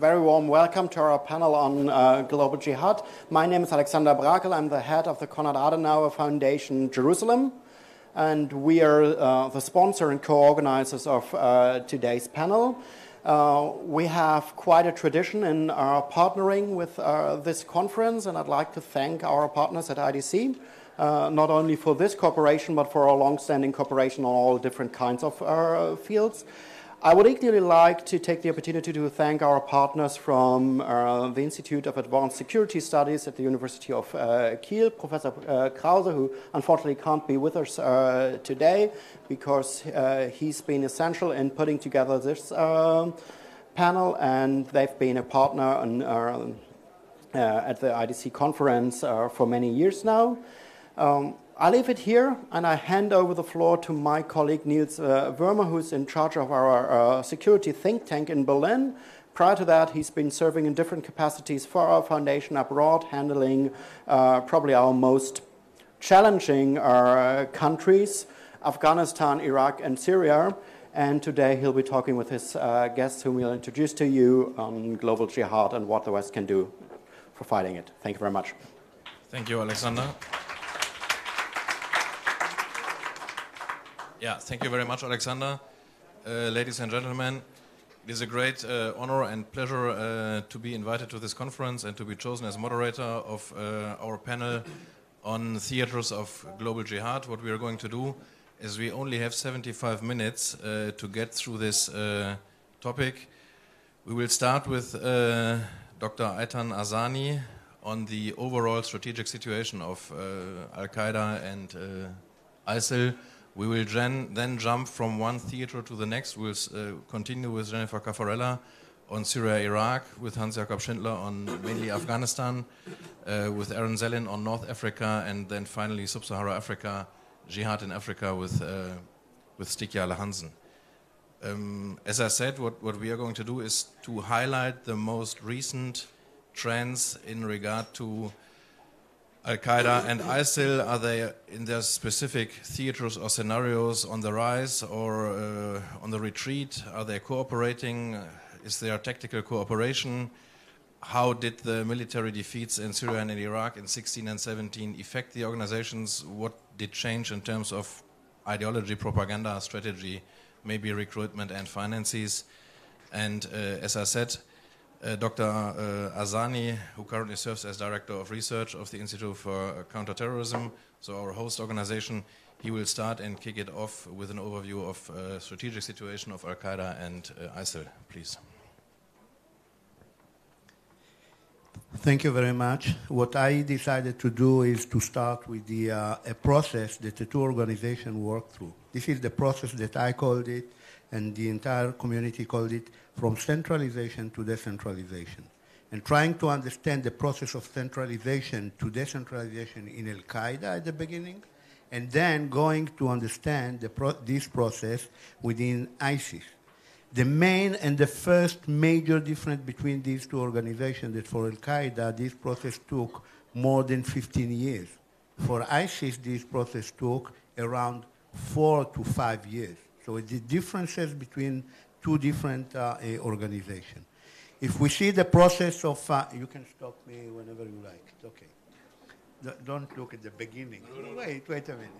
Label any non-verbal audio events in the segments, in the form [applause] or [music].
very warm welcome to our panel on uh, global jihad. My name is Alexander Brakel. I'm the head of the Konrad Adenauer Foundation Jerusalem, and we are uh, the sponsor and co-organizers of uh, today's panel. Uh, we have quite a tradition in our partnering with uh, this conference, and I'd like to thank our partners at IDC. Uh, not only for this cooperation, but for our long-standing cooperation on all different kinds of uh, fields. I would equally like to take the opportunity to thank our partners from uh, the Institute of Advanced Security Studies at the University of uh, Kiel, Professor uh, Krause, who unfortunately can't be with us uh, today because he's been essential in putting together this panel, and they've been a partner on, at the IDC conference for many years now. Um, I leave it here and I hand over the floor to my colleague Nils uh, Wörmer, who's in charge of our uh, security think tank in Berlin. Prior to that, he's been serving in different capacities for our foundation abroad, handling uh, probably our most challenging uh, countries Afghanistan, Iraq, and Syria. And today he'll be talking with his uh, guests, whom we'll introduce to you on global jihad and what the West can do for fighting it. Thank you very much. Thank you, Alexander. Yeah, thank you very much, Alexander. Uh, ladies and gentlemen, it is a great uh, honor and pleasure uh, to be invited to this conference and to be chosen as moderator of uh, our panel on theaters of global jihad. What we are going to do is we only have 75 minutes uh, to get through this uh, topic. We will start with Dr. Eitan Azani on the overall strategic situation of Al Qaeda and ISIL we will then jump from one theater to the next. We'll uh, continue with Jennifer Cafarella on Syria, Iraq, with Hans Jakob Schindler on mainly Afghanistan, uh, with Aaron Zelin on North Africa, and then finally Sub Sahara Africa, Jihad in Africa with, uh, with Stig Jarle Hansen. Um, as I said, what, what we are going to do is to highlight the most recent trends in regard to Al Qaeda and ISIL, are they in their specific theaters or scenarios on the rise or uh, on the retreat? Are they cooperating? Is there tactical cooperation? How did the military defeats in Syria and in Iraq in 16 and 17 affect the organizations? What did change in terms of ideology, propaganda, strategy, maybe recruitment and finances? And uh, as I said, uh, Dr. Uh, Azani, who currently serves as Director of Research of the Institute for Counterterrorism, so our host organization, he will start and kick it off with an overview of uh, strategic situation of Al Qaeda and uh, ISIL, please. Thank you very much. What I decided to do is to start with the, uh, a process that the two organizations work through. This is the process that I called it, and the entire community called it from centralization to decentralization. And trying to understand the process of centralization to decentralization in Al Qaeda at the beginning, and then going to understand pro this process within ISIS. The main and the first major difference between these two organizations that for Al Qaeda, this process took more than 15 years. For ISIS, this process took around four to five years. So the differences between two different uh, organizations. If we see the process of, uh, you can stop me whenever you like, okay. Don't look at the beginning. Wait, wait a minute.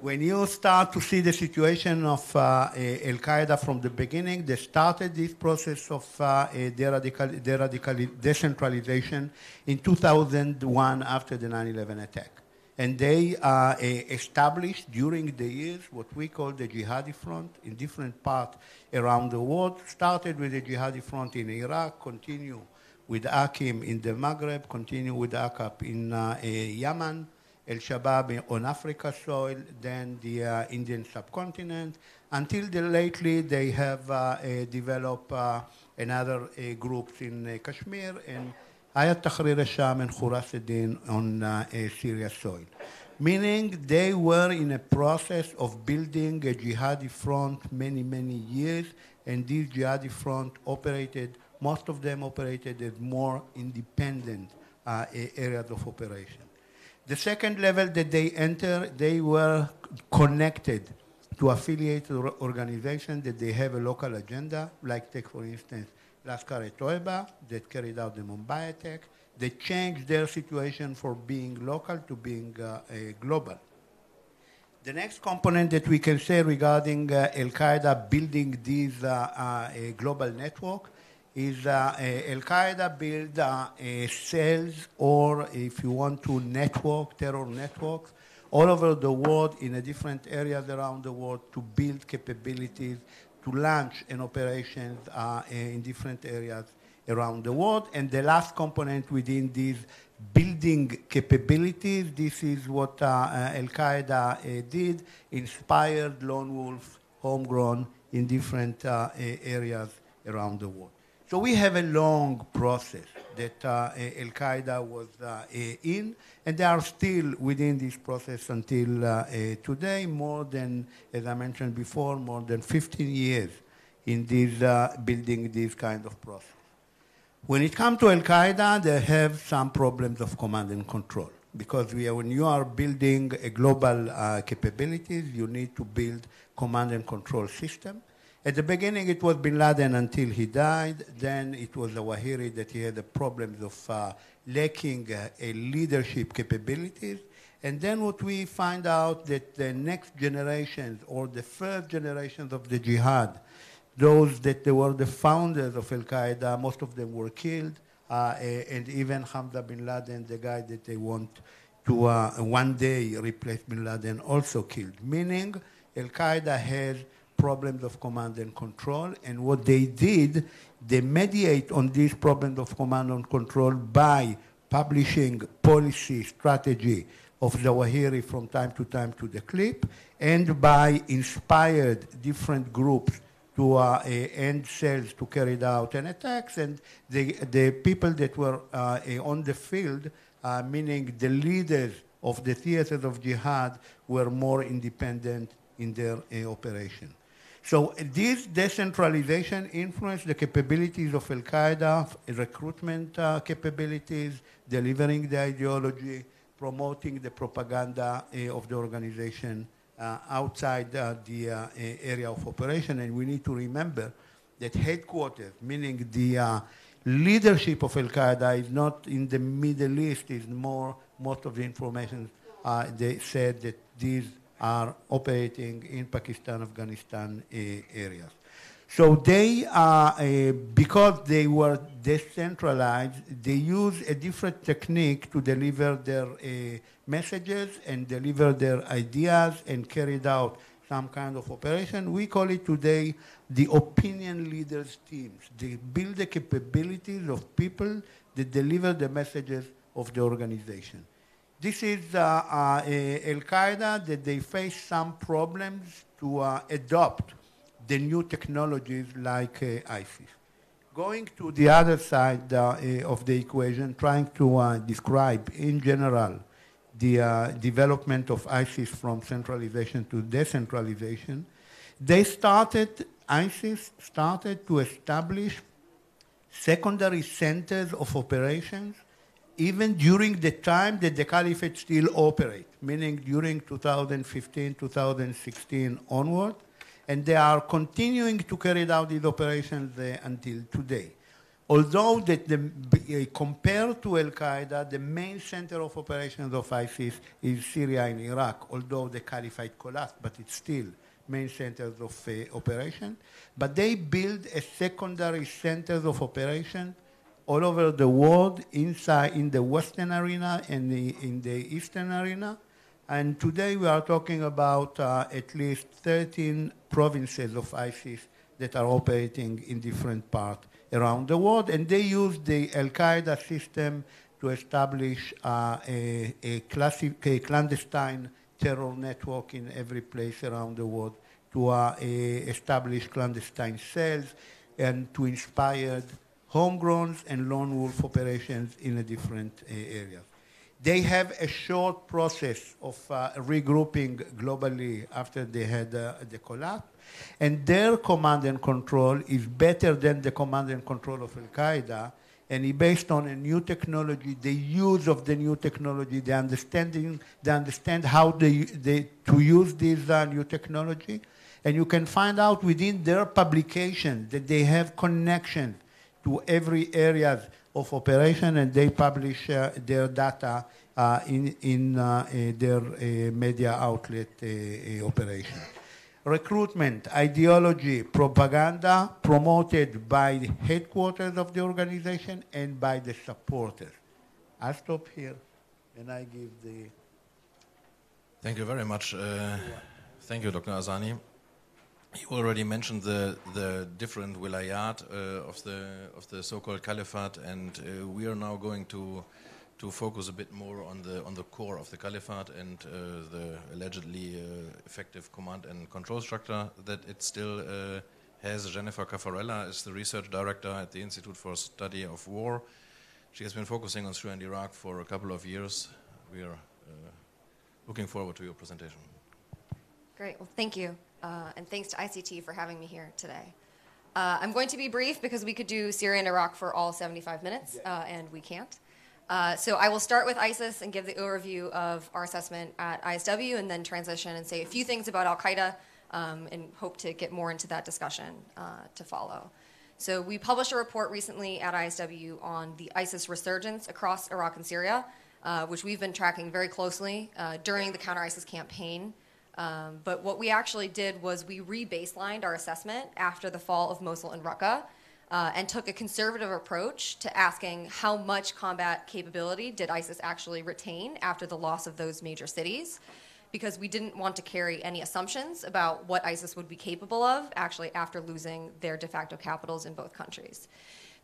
When you start to see the situation of uh, Al Qaeda from the beginning, they started this process of deradical, decentralization in 2001 after the 9 11 attack and they uh, established during the years what we call the jihadi front in different parts around the world. Started with the jihadi front in Iraq, continue with AQIM in the Maghreb, continue with AQAP in uh, Yemen, El Shabaab on Africa soil, then the uh, Indian subcontinent, until the lately they have uh, developed uh, another uh, groups in Kashmir and Hayat Tahrir al-Sham and Khurasadin on uh, Syria soil. Meaning they were in a process of building a jihadi front many, many years, and this jihadi front operated, most of them operated as more independent uh, areas of operation. The second level that they entered, they were connected to affiliated organizations that they have a local agenda, like take for instance Lashkar-e-Toiba that carried out the Mumbai attack. They changed their situation from being local to being uh, global. The next component that we can say regarding uh, Al Qaeda building this uh, global network is uh, Al Qaeda build uh, cells or, if you want to, network, terror networks all over the world in different areas around the world to build capabilities, to launch an operation uh, in different areas around the world. And the last component within these building capabilities, this is what uh, uh Al Qaeda uh, did, inspired lone wolves, homegrown in different uh, areas around the world. So we have a long process that uh, Al Qaeda was uh, in, and they are still within this process until uh, today, more than, as I mentioned before, more than 15 years in this, uh, building this kind of process. When it comes to Al Qaeda, they have some problems of command and control because are, when you are building a global uh, capabilities, you need to build command and control system at the beginning, it was bin Laden until he died. Then it was the Zawahiri that he had the problems of uh, lacking uh, a leadership capabilities. And then what we find out that the next generations or the first generations of the jihad, those that they were the founders of Al-Qaeda, most of them were killed. Uh, and even Hamza bin Laden, the guy that they want to uh, one day replace bin Laden, also killed. Meaning Al-Qaeda has problems of command and control. And what they did, they mediate on these problems of command and control by publishing policy strategy of Zawahiri from time to time to the clip, and by inspired different groups to uh, end cells to carry out an attacks, and the, the people that were uh, on the field, uh, meaning the leaders of the theaters of jihad, were more independent in their uh, operation. So this decentralization influenced the capabilities of Al-Qaeda, recruitment uh, capabilities, delivering the ideology, promoting the propaganda uh, of the organization uh, outside uh, the uh, area of operation. And we need to remember that headquarters, meaning the uh, leadership of Al-Qaeda is not in the Middle East, is more, most of the information they said that these are operating in Pakistan, Afghanistan areas. So they, are, uh, because they were decentralized, they use a different technique to deliver their uh, messages and deliver their ideas and carried out some kind of operation. We call it today the opinion leaders teams. They build the capabilities of people that deliver the messages of the organization. This is uh, uh, Al Qaeda that they face some problems to uh, adopt the new technologies like ISIS. Going to the other side of the equation, trying to describe in general the uh, development of ISIS from centralization to decentralization, they started, ISIS started to establish secondary centers of operations even during the time that the caliphate still operate, meaning during 2015, 2016 onward, and they are continuing to carry out these operations uh, until today. Although that the, uh, compared to Al Qaeda, the main center of operations of ISIS is Syria and Iraq, although the caliphate collapsed, but it's still main centers of uh, operation. But they build a secondary centers of operation all over the world, inside in the Western arena and the, in the Eastern arena. And today we are talking about uh, at least 13 provinces of ISIS that are operating in different parts around the world. And they use the Al Qaeda system to establish uh, a, a, classic, a clandestine terror network in every place around the world, to uh, establish clandestine cells, and to inspire homegrown and lone wolf operations in a different uh, areas. They have a short process of uh, regrouping globally after they had uh, the collapse, and their command and control is better than the command and control of Al Qaeda, and based on a new technology, the use of the new technology, the understanding, they understand how they, they to use this uh, new technology, and you can find out within their publication that they have connections to every area of operation and they publish uh, their data uh, in, in uh, their media outlet operation. Recruitment, ideology, propaganda promoted by the headquarters of the organization and by the supporters. i stop here and I give the. Thank you very much. Uh, thank you, Dr. Azani. You already mentioned the the different wilayat uh, of the of the so-called caliphate, and uh, we are now going to to focus a bit more on the on the core of the caliphate and uh, the allegedly uh, effective command and control structure that it still uh, has. Jennifer Cafarella is the research director at the Institute for Study of War. She has been focusing on Syria and Iraq for a couple of years. We are looking forward to your presentation. Great. Well, thank you uh, and thanks to ICT for having me here today. Uh, I'm going to be brief because we could do Syria and Iraq for all 75 minutes, uh, and we can't. Uh, so I will start with ISIS and give the overview of our assessment at ISW, and then transition and say a few things about Al Qaeda, um, and hope to get more into that discussion uh, to follow. So we published a report recently at ISW on the ISIS resurgence across Iraq and Syria, uh, which we've been tracking very closely during the counter-ISIS campaign. Um, but what we actually did was we re-baselined our assessment after the fall of Mosul and Raqqa uh, and took a conservative approach to asking how much combat capability did ISIS actually retain after the loss of those major cities because we didn't want to carry any assumptions about what ISIS would be capable of actually after losing their de facto capitals in both countries.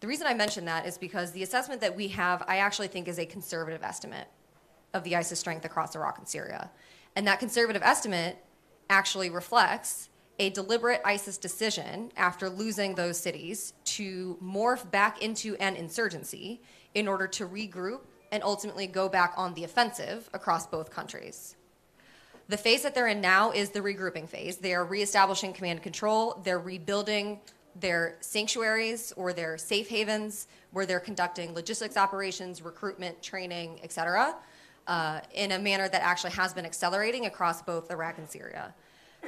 The reason I mention that is because the assessment that we have, I actually think is a conservative estimate of the ISIS strength across Iraq and Syria. And that conservative estimate actually reflects a deliberate ISIS decision after losing those cities to morph back into an insurgency in order to regroup and ultimately go back on the offensive across both countries. The phase that they're in now is the regrouping phase. They are reestablishing command and control, they're rebuilding their sanctuaries or their safe havens where they're conducting logistics operations, recruitment, training, et cetera uh, in a manner that actually has been accelerating across both Iraq and Syria.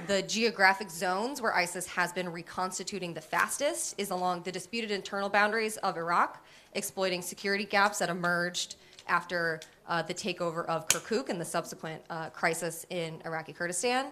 The geographic zones where ISIS has been reconstituting the fastest is along the disputed internal boundaries of Iraq, exploiting security gaps that emerged after uh, the takeover of Kirkuk and the subsequent uh, crisis in Iraqi Kurdistan.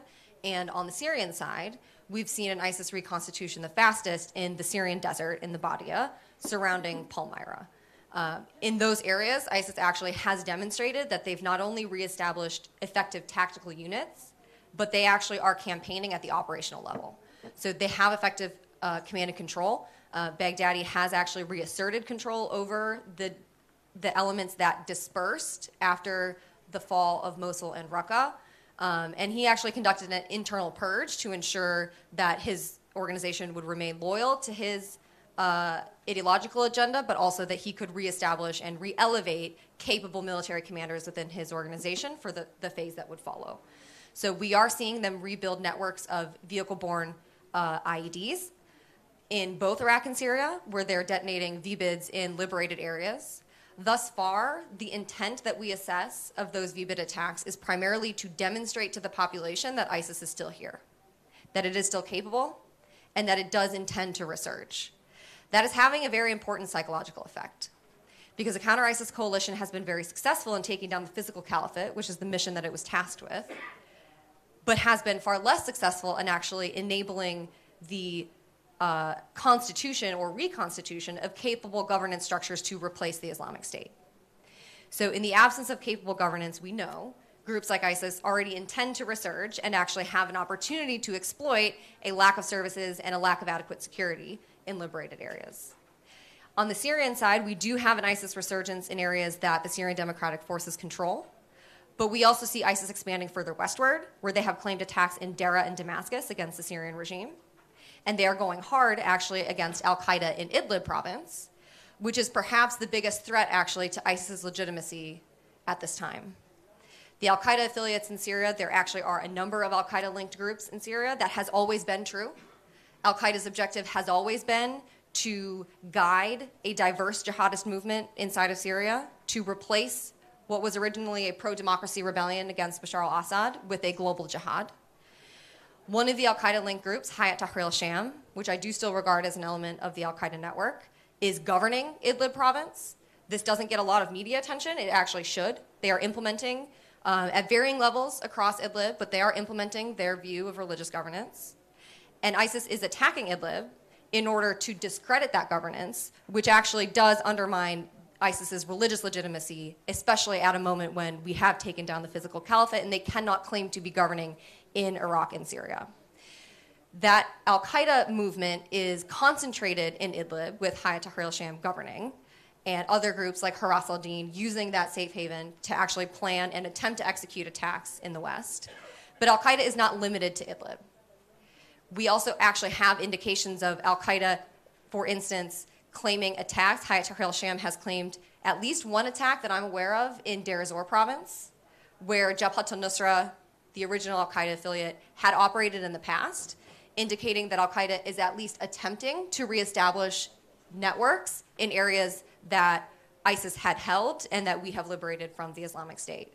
And on the Syrian side, we've seen an ISIS reconstitution the fastest in the Syrian desert in the Badia surrounding Palmyra. Uh, in those areas, ISIS actually has demonstrated that they've not only reestablished effective tactical units, but they actually are campaigning at the operational level. So they have effective uh, command and control. Uh, Baghdadi has actually reasserted control over the, the elements that dispersed after the fall of Mosul and Raqqa. Um, and he actually conducted an internal purge to ensure that his organization would remain loyal to his uh, ideological agenda, but also that he could reestablish and re elevate capable military commanders within his organization for the, the phase that would follow. So we are seeing them rebuild networks of vehicle borne uh, IEDs in both Iraq and Syria, where they're detonating VBIDs in liberated areas. Thus far, the intent that we assess of those VBID attacks is primarily to demonstrate to the population that ISIS is still here, that it is still capable, and that it does intend to resurge. That is having a very important psychological effect. Because the counter ISIS coalition has been very successful in taking down the physical caliphate, which is the mission that it was tasked with, but has been far less successful in actually enabling the uh, constitution or reconstitution of capable governance structures to replace the Islamic State. So, in the absence of capable governance, we know groups like ISIS already intend to resurge and actually have an opportunity to exploit a lack of services and a lack of adequate security in liberated areas. On the Syrian side, we do have an ISIS resurgence in areas that the Syrian Democratic Forces control. But we also see ISIS expanding further westward, where they have claimed attacks in Deraa and Damascus against the Syrian regime. And they are going hard, actually, against Al Qaeda in Idlib province, which is perhaps the biggest threat, actually, to ISIS's legitimacy at this time. The Al Qaeda affiliates in Syria, there actually are a number of Al Qaeda linked groups in Syria. That has always been true. Al Qaeda's objective has always been to guide a diverse jihadist movement inside of Syria to replace what was originally a pro democracy rebellion against Bashar al Assad with a global jihad. One of the Al Qaeda linked groups, Hayat Tahrir al Sham, which I do still regard as an element of the Al Qaeda network, is governing Idlib province. This doesn't get a lot of media attention. It actually should. They are implementing uh, at varying levels across Idlib, but they are implementing their view of religious governance. And ISIS is attacking Idlib in order to discredit that governance, which actually does undermine ISIS's religious legitimacy, especially at a moment when we have taken down the physical caliphate and they cannot claim to be governing in Iraq and Syria. That Al Qaeda movement is concentrated in Idlib with Hayat Tahrir al Sham governing, and other groups like Haras al Din using that safe haven to actually plan and attempt to execute attacks in the West. But Al Qaeda is not limited to Idlib. We also actually have indications of Al Qaeda, for instance, claiming attacks. Hayat Tahrir al-Sham has claimed at least one attack that I'm aware of in Deir ez-Zor province, where Jabhat al-Nusra, the original al-Qaeda affiliate, had operated in the past, indicating that al-Qaeda is at least attempting to reestablish networks in areas that ISIS had held and that we have liberated from the Islamic State.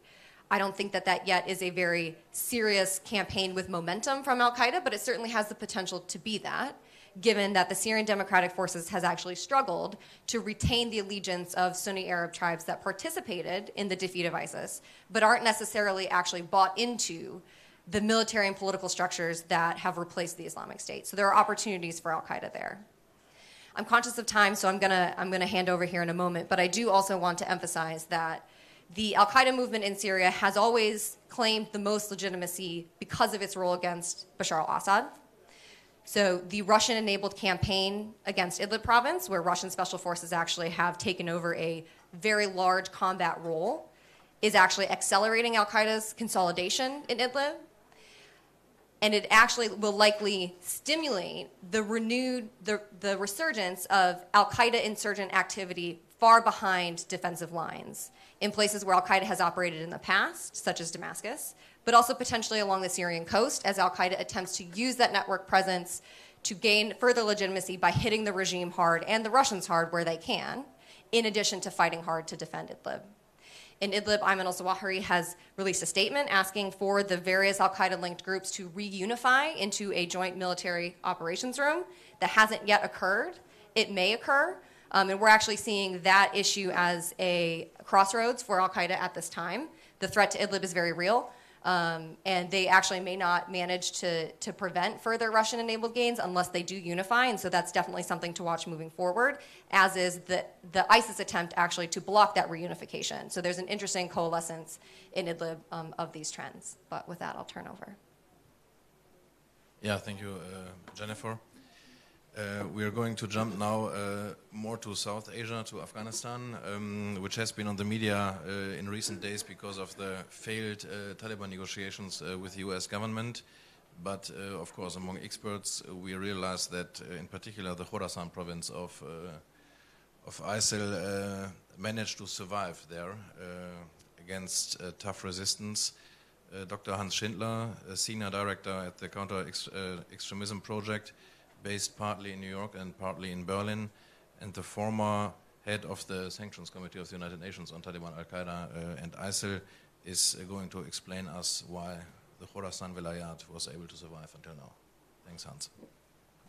I don't think that that yet is a very serious campaign with momentum from Al Qaeda, but it certainly has the potential to be that given that the Syrian Democratic Forces has actually struggled to retain the allegiance of Sunni Arab tribes that participated in the defeat of ISIS, but aren't necessarily actually bought into the military and political structures that have replaced the Islamic State. So there are opportunities for Al Qaeda there. I'm conscious of time, so I'm gonna I'm gonna hand over here in a moment. But I do also want to emphasize that the Al Qaeda movement in Syria has always claimed the most legitimacy because of its role against Bashar al-Assad. So the Russian-enabled campaign against Idlib province, where Russian special forces actually have taken over a very large combat role, is actually accelerating Al Qaeda's consolidation in Idlib. And it actually will likely stimulate the renewed, the, the resurgence of Al Qaeda insurgent activity far behind defensive lines in places where Al Qaeda has operated in the past, such as Damascus, but also potentially along the Syrian coast as Al Qaeda attempts to use that network presence to gain further legitimacy by hitting the regime hard and the Russians hard where they can, in addition to fighting hard to defend Idlib. In Idlib, Ayman al Zawahiri has released a statement asking for the various Al Qaeda linked groups to reunify into a joint military operations room. That hasn't yet occurred. It may occur. Um, and we're actually seeing that issue as a crossroads for Al Qaeda at this time. The threat to Idlib is very real. Um, and they actually may not manage to, to prevent further Russian enabled gains unless they do unify. And so that's definitely something to watch moving forward, as is the, the ISIS attempt actually to block that reunification. So there's an interesting coalescence in Idlib um, of these trends. But with that, I'll turn over. Yeah, thank you, uh, Jennifer. Uh, we are going to jump now uh, more to South Asia, to Afghanistan, um, which has been on the media uh, in recent days because of the failed uh, Taliban negotiations uh, with the US government. But uh, of course, among experts, we realize that in particular the Khorasan province of, of ISIL managed to survive there against tough resistance. Dr. Hans Schindler, senior director at the Counter Extremism Project, based partly in New York and partly in Berlin, and the former head of the Sanctions Committee of the United Nations on Taliban, Al Qaeda, uh, and ISIL, is uh, going to explain us why the Khorasan Vilayat was able to survive until now. Thanks, Hans.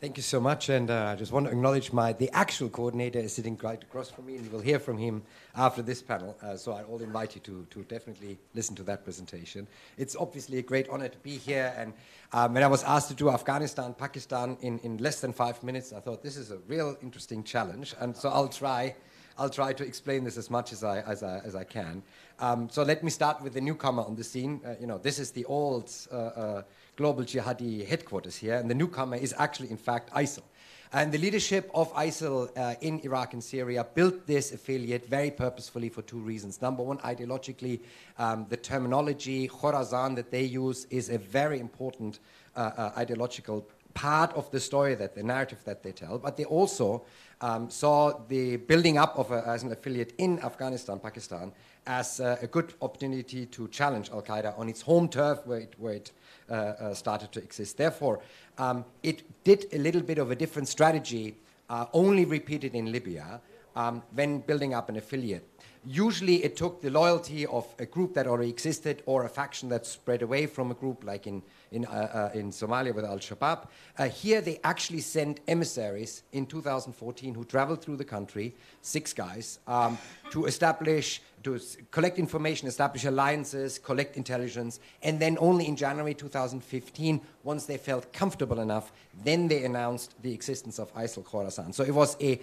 Thank you so much, and uh, I just want to acknowledge my the actual coordinator is sitting right across from me, and we'll hear from him after this panel. Uh, so I will invite you to to definitely listen to that presentation. It's obviously a great honor to be here, and um, when I was asked to do Afghanistan, Pakistan in in less than five minutes, I thought this is a real interesting challenge, and so I'll try. I'll try to explain this as much as I, as I, as I can. Um, so let me start with the newcomer on the scene. Uh, you know, this is the old uh, uh, global jihadi headquarters here, and the newcomer is actually, in fact, ISIL. And the leadership of ISIL uh, in Iraq and Syria built this affiliate very purposefully for two reasons. Number one, ideologically, um, the terminology Khorasan that they use is a very important uh, uh, ideological part of the story that the narrative that they tell, but they also um, saw the building up of a, as an affiliate in Afghanistan, Pakistan, as uh, a good opportunity to challenge Al Qaeda on its home turf, where it, where it uh, uh, started to exist. Therefore, um, it did a little bit of a different strategy, uh, only repeated in Libya, um, when building up an affiliate. Usually, it took the loyalty of a group that already existed or a faction that spread away from a group, like in, in, uh, uh, in Somalia with Al Shabaab. Uh, here, they actually sent emissaries in 2014 who traveled through the country, six guys, um, to establish, to collect information, establish alliances, collect intelligence, and then only in January 2015, once they felt comfortable enough, then they announced the existence of ISIL Khorasan. So it was a,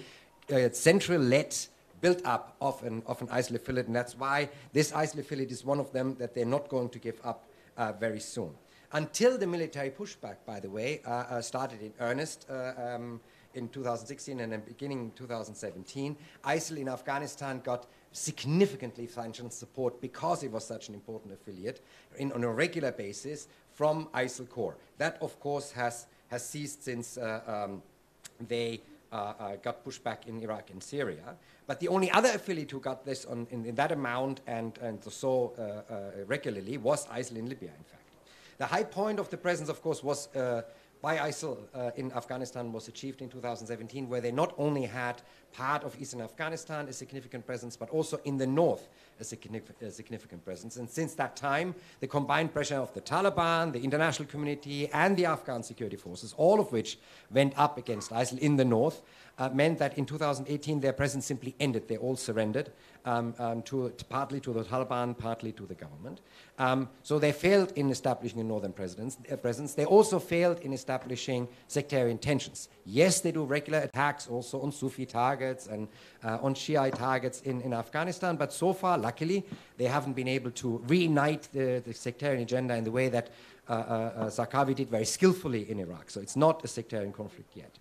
a central-led built up of an, of an ISIL affiliate, and that's why this ISIL affiliate is one of them that they're not going to give up uh, very soon. Until the military pushback, by the way, uh, uh, started in earnest uh, um, in 2016 and then beginning 2017, ISIL in Afghanistan got significantly financial support because it was such an important affiliate in, on a regular basis from ISIL core. That, of course, has, has ceased since uh, um, they uh, uh, got pushback in Iraq and Syria. But the only other affiliate who got this on, in, in that amount and, and so regularly was ISIL in Libya, in fact. The high point of the presence, of course, was uh, by ISIL uh, in Afghanistan was achieved in 2017, where they not only had part of eastern Afghanistan a significant presence, but also in the north a, significant, a significant presence. And since that time, the combined pressure of the Taliban, the international community, and the Afghan security forces, all of which went up against ISIL in the north, uh, meant that in 2018 their presence simply ended. They all surrendered, um, um, to, to partly to the Taliban, partly to the government. Um, so they failed in establishing a northern presence, uh, presence. They also failed in establishing sectarian tensions. Yes, they do regular attacks also on Sufi targets and uh, on Shiite targets in, in Afghanistan, but so far, luckily, they haven't been able to reunite the, the sectarian agenda in the way that uh, uh, uh, Zarqawi did very skillfully in Iraq. So it's not a sectarian conflict yet.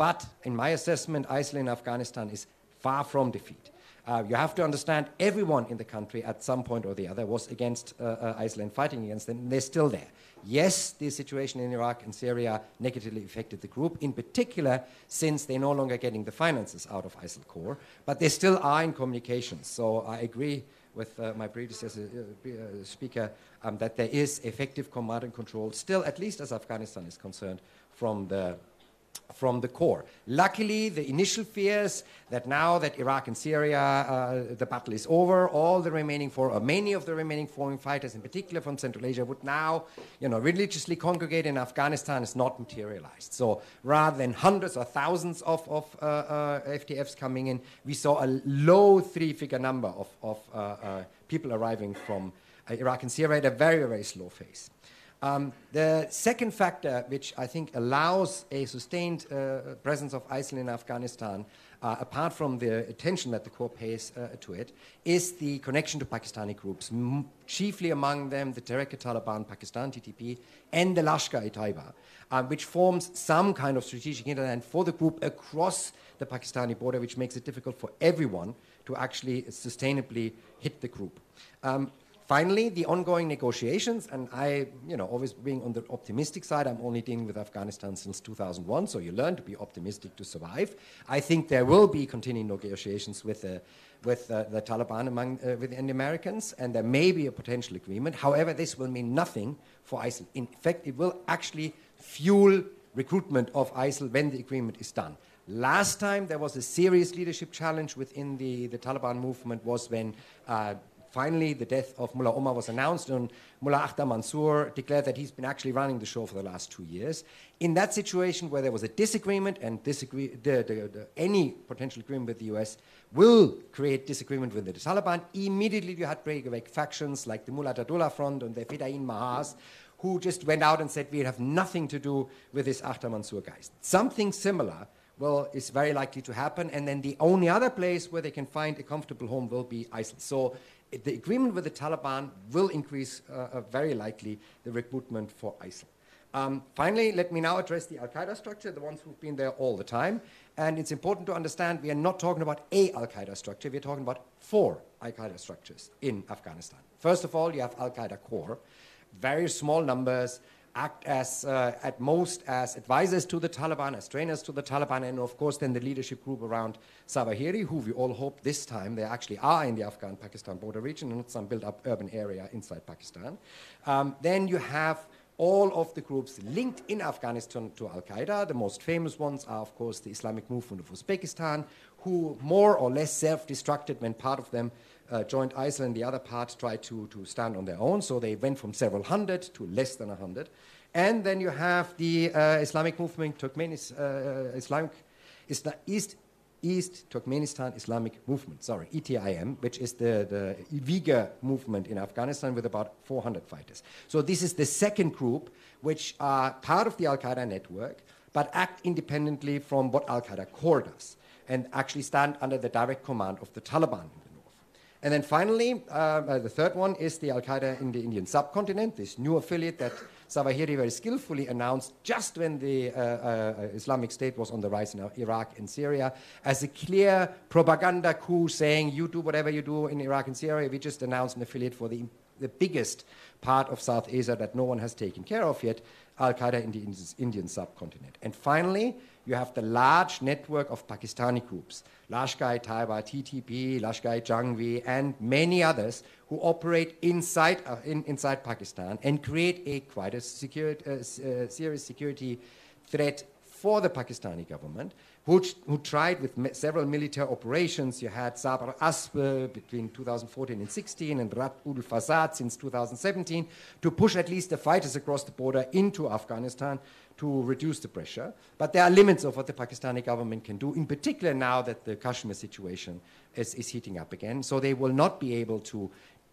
But in my assessment, ISIL in Afghanistan is far from defeat. Uh, you have to understand everyone in the country at some point or the other was against uh, uh, ISIL and fighting against them. They're still there. Yes, the situation in Iraq and Syria negatively affected the group, in particular since they're no longer getting the finances out of ISIL core, but they still are in communications. So I agree with uh, my predecessor uh, uh, speaker um, that there is effective command and control still, at least as Afghanistan is concerned, from the from the core. Luckily, the initial fears that now that Iraq and Syria, uh, the battle is over, all the remaining four, or many of the remaining foreign fighters, in particular from Central Asia, would now, you know, religiously congregate in Afghanistan is not materialized. So rather than hundreds or thousands of, of uh, uh, FTFs coming in, we saw a low three-figure number of, of uh, uh, people arriving from uh, Iraq and Syria at a very, very slow phase. Um, the second factor, which I think allows a sustained uh, presence of ISIL in Afghanistan, uh, apart from the attention that the core pays uh, to it, is the connection to Pakistani groups, m- chiefly among them the Tehrik-e-Taliban Pakistan, TTP, and the Lashkar-e-Taiba, uh, which forms some kind of strategic hinterland for the group across the Pakistani border, which makes it difficult for everyone to actually sustainably hit the group. Um, Finally, the ongoing negotiations, and I, you know, always being on the optimistic side, I'm only dealing with Afghanistan since 2001, so you learn to be optimistic to survive. I think there will be continuing negotiations with, uh, with the Taliban among uh, within the Americans, and there may be a potential agreement. However, this will mean nothing for ISIL. In fact, it will actually fuel recruitment of ISIL when the agreement is done. Last time there was a serious leadership challenge within the, the Taliban movement was when uh, finally the death of Mullah Omar was announced and Mullah Akhtar Mansour declared that he's been actually running the show for the last two years. In that situation where there was a disagreement and disagree, the, the, the, any potential agreement with the US will create disagreement with the Taliban, immediately you had breakaway factions like the Mullah Dadullah Front and the Fidain Mahas who just went out and said we have nothing to do with this Akhtar Mansour guys. Something similar well, is very likely to happen. And then the only other place where they can find a comfortable home will be ISIL. So the agreement with the Taliban will increase uh, uh, very likely the recruitment for ISIL. Um, finally, let me now address the Al Qaeda structure, the ones who've been there all the time. And it's important to understand we are not talking about a Al Qaeda structure, we're talking about four Al Qaeda structures in Afghanistan. First of all, you have Al Qaeda core, very small numbers, act as, uh, at most, as advisors to the Taliban, as trainers to the Taliban, and of course, then the leadership group around Zawahiri, who we all hope this time they actually are in the Afghan Pakistan border region and not some built up urban area inside Pakistan. Um, then you have all of the groups linked in Afghanistan to Al Qaeda. The most famous ones are, of course, the Islamic Movement of Uzbekistan, who more or less self-destructed when part of them uh, joined and the other part tried to, to stand on their own. So they went from several hundred to less than a hundred. And then you have the uh, Islamic movement, Turkmenis, uh, Islamic, Isla East, East Turkmenistan Islamic Movement, sorry, ETIM, which is the, the Uyghur movement in Afghanistan with about 400 fighters. So this is the second group, which are part of the Al Qaeda network, but act independently from what Al Qaeda core does, and actually stand under the direct command of the Taliban. And then finally, uh, uh, the third one is the Al Qaeda in the Indian subcontinent, this new affiliate that Zawahiri very skillfully announced just when the uh, uh, Islamic State was on the rise in Iraq and Syria as a clear propaganda coup saying, you do whatever you do in Iraq and Syria. We just announced an affiliate for the, the biggest part of South Asia that no one has taken care of yet, Al Qaeda in the Indian subcontinent. And finally, you have the large network of Pakistani groups, Lashkar-e-Taiba, TTP, Lashkar-e-Jhangvi, and many others who operate inside, uh, in, inside Pakistan and create a quite a uh, uh, serious security threat for the Pakistani government, who, who tried with several military operations. You had Zarb-e-Azb between 2014 and 16 and Rat ul Fasad since 2017 to push at least the fighters across the border into Afghanistan to reduce the pressure. But there are limits of what the Pakistani government can do, in particular now that the Kashmir situation is, is heating up again. So they will not be able to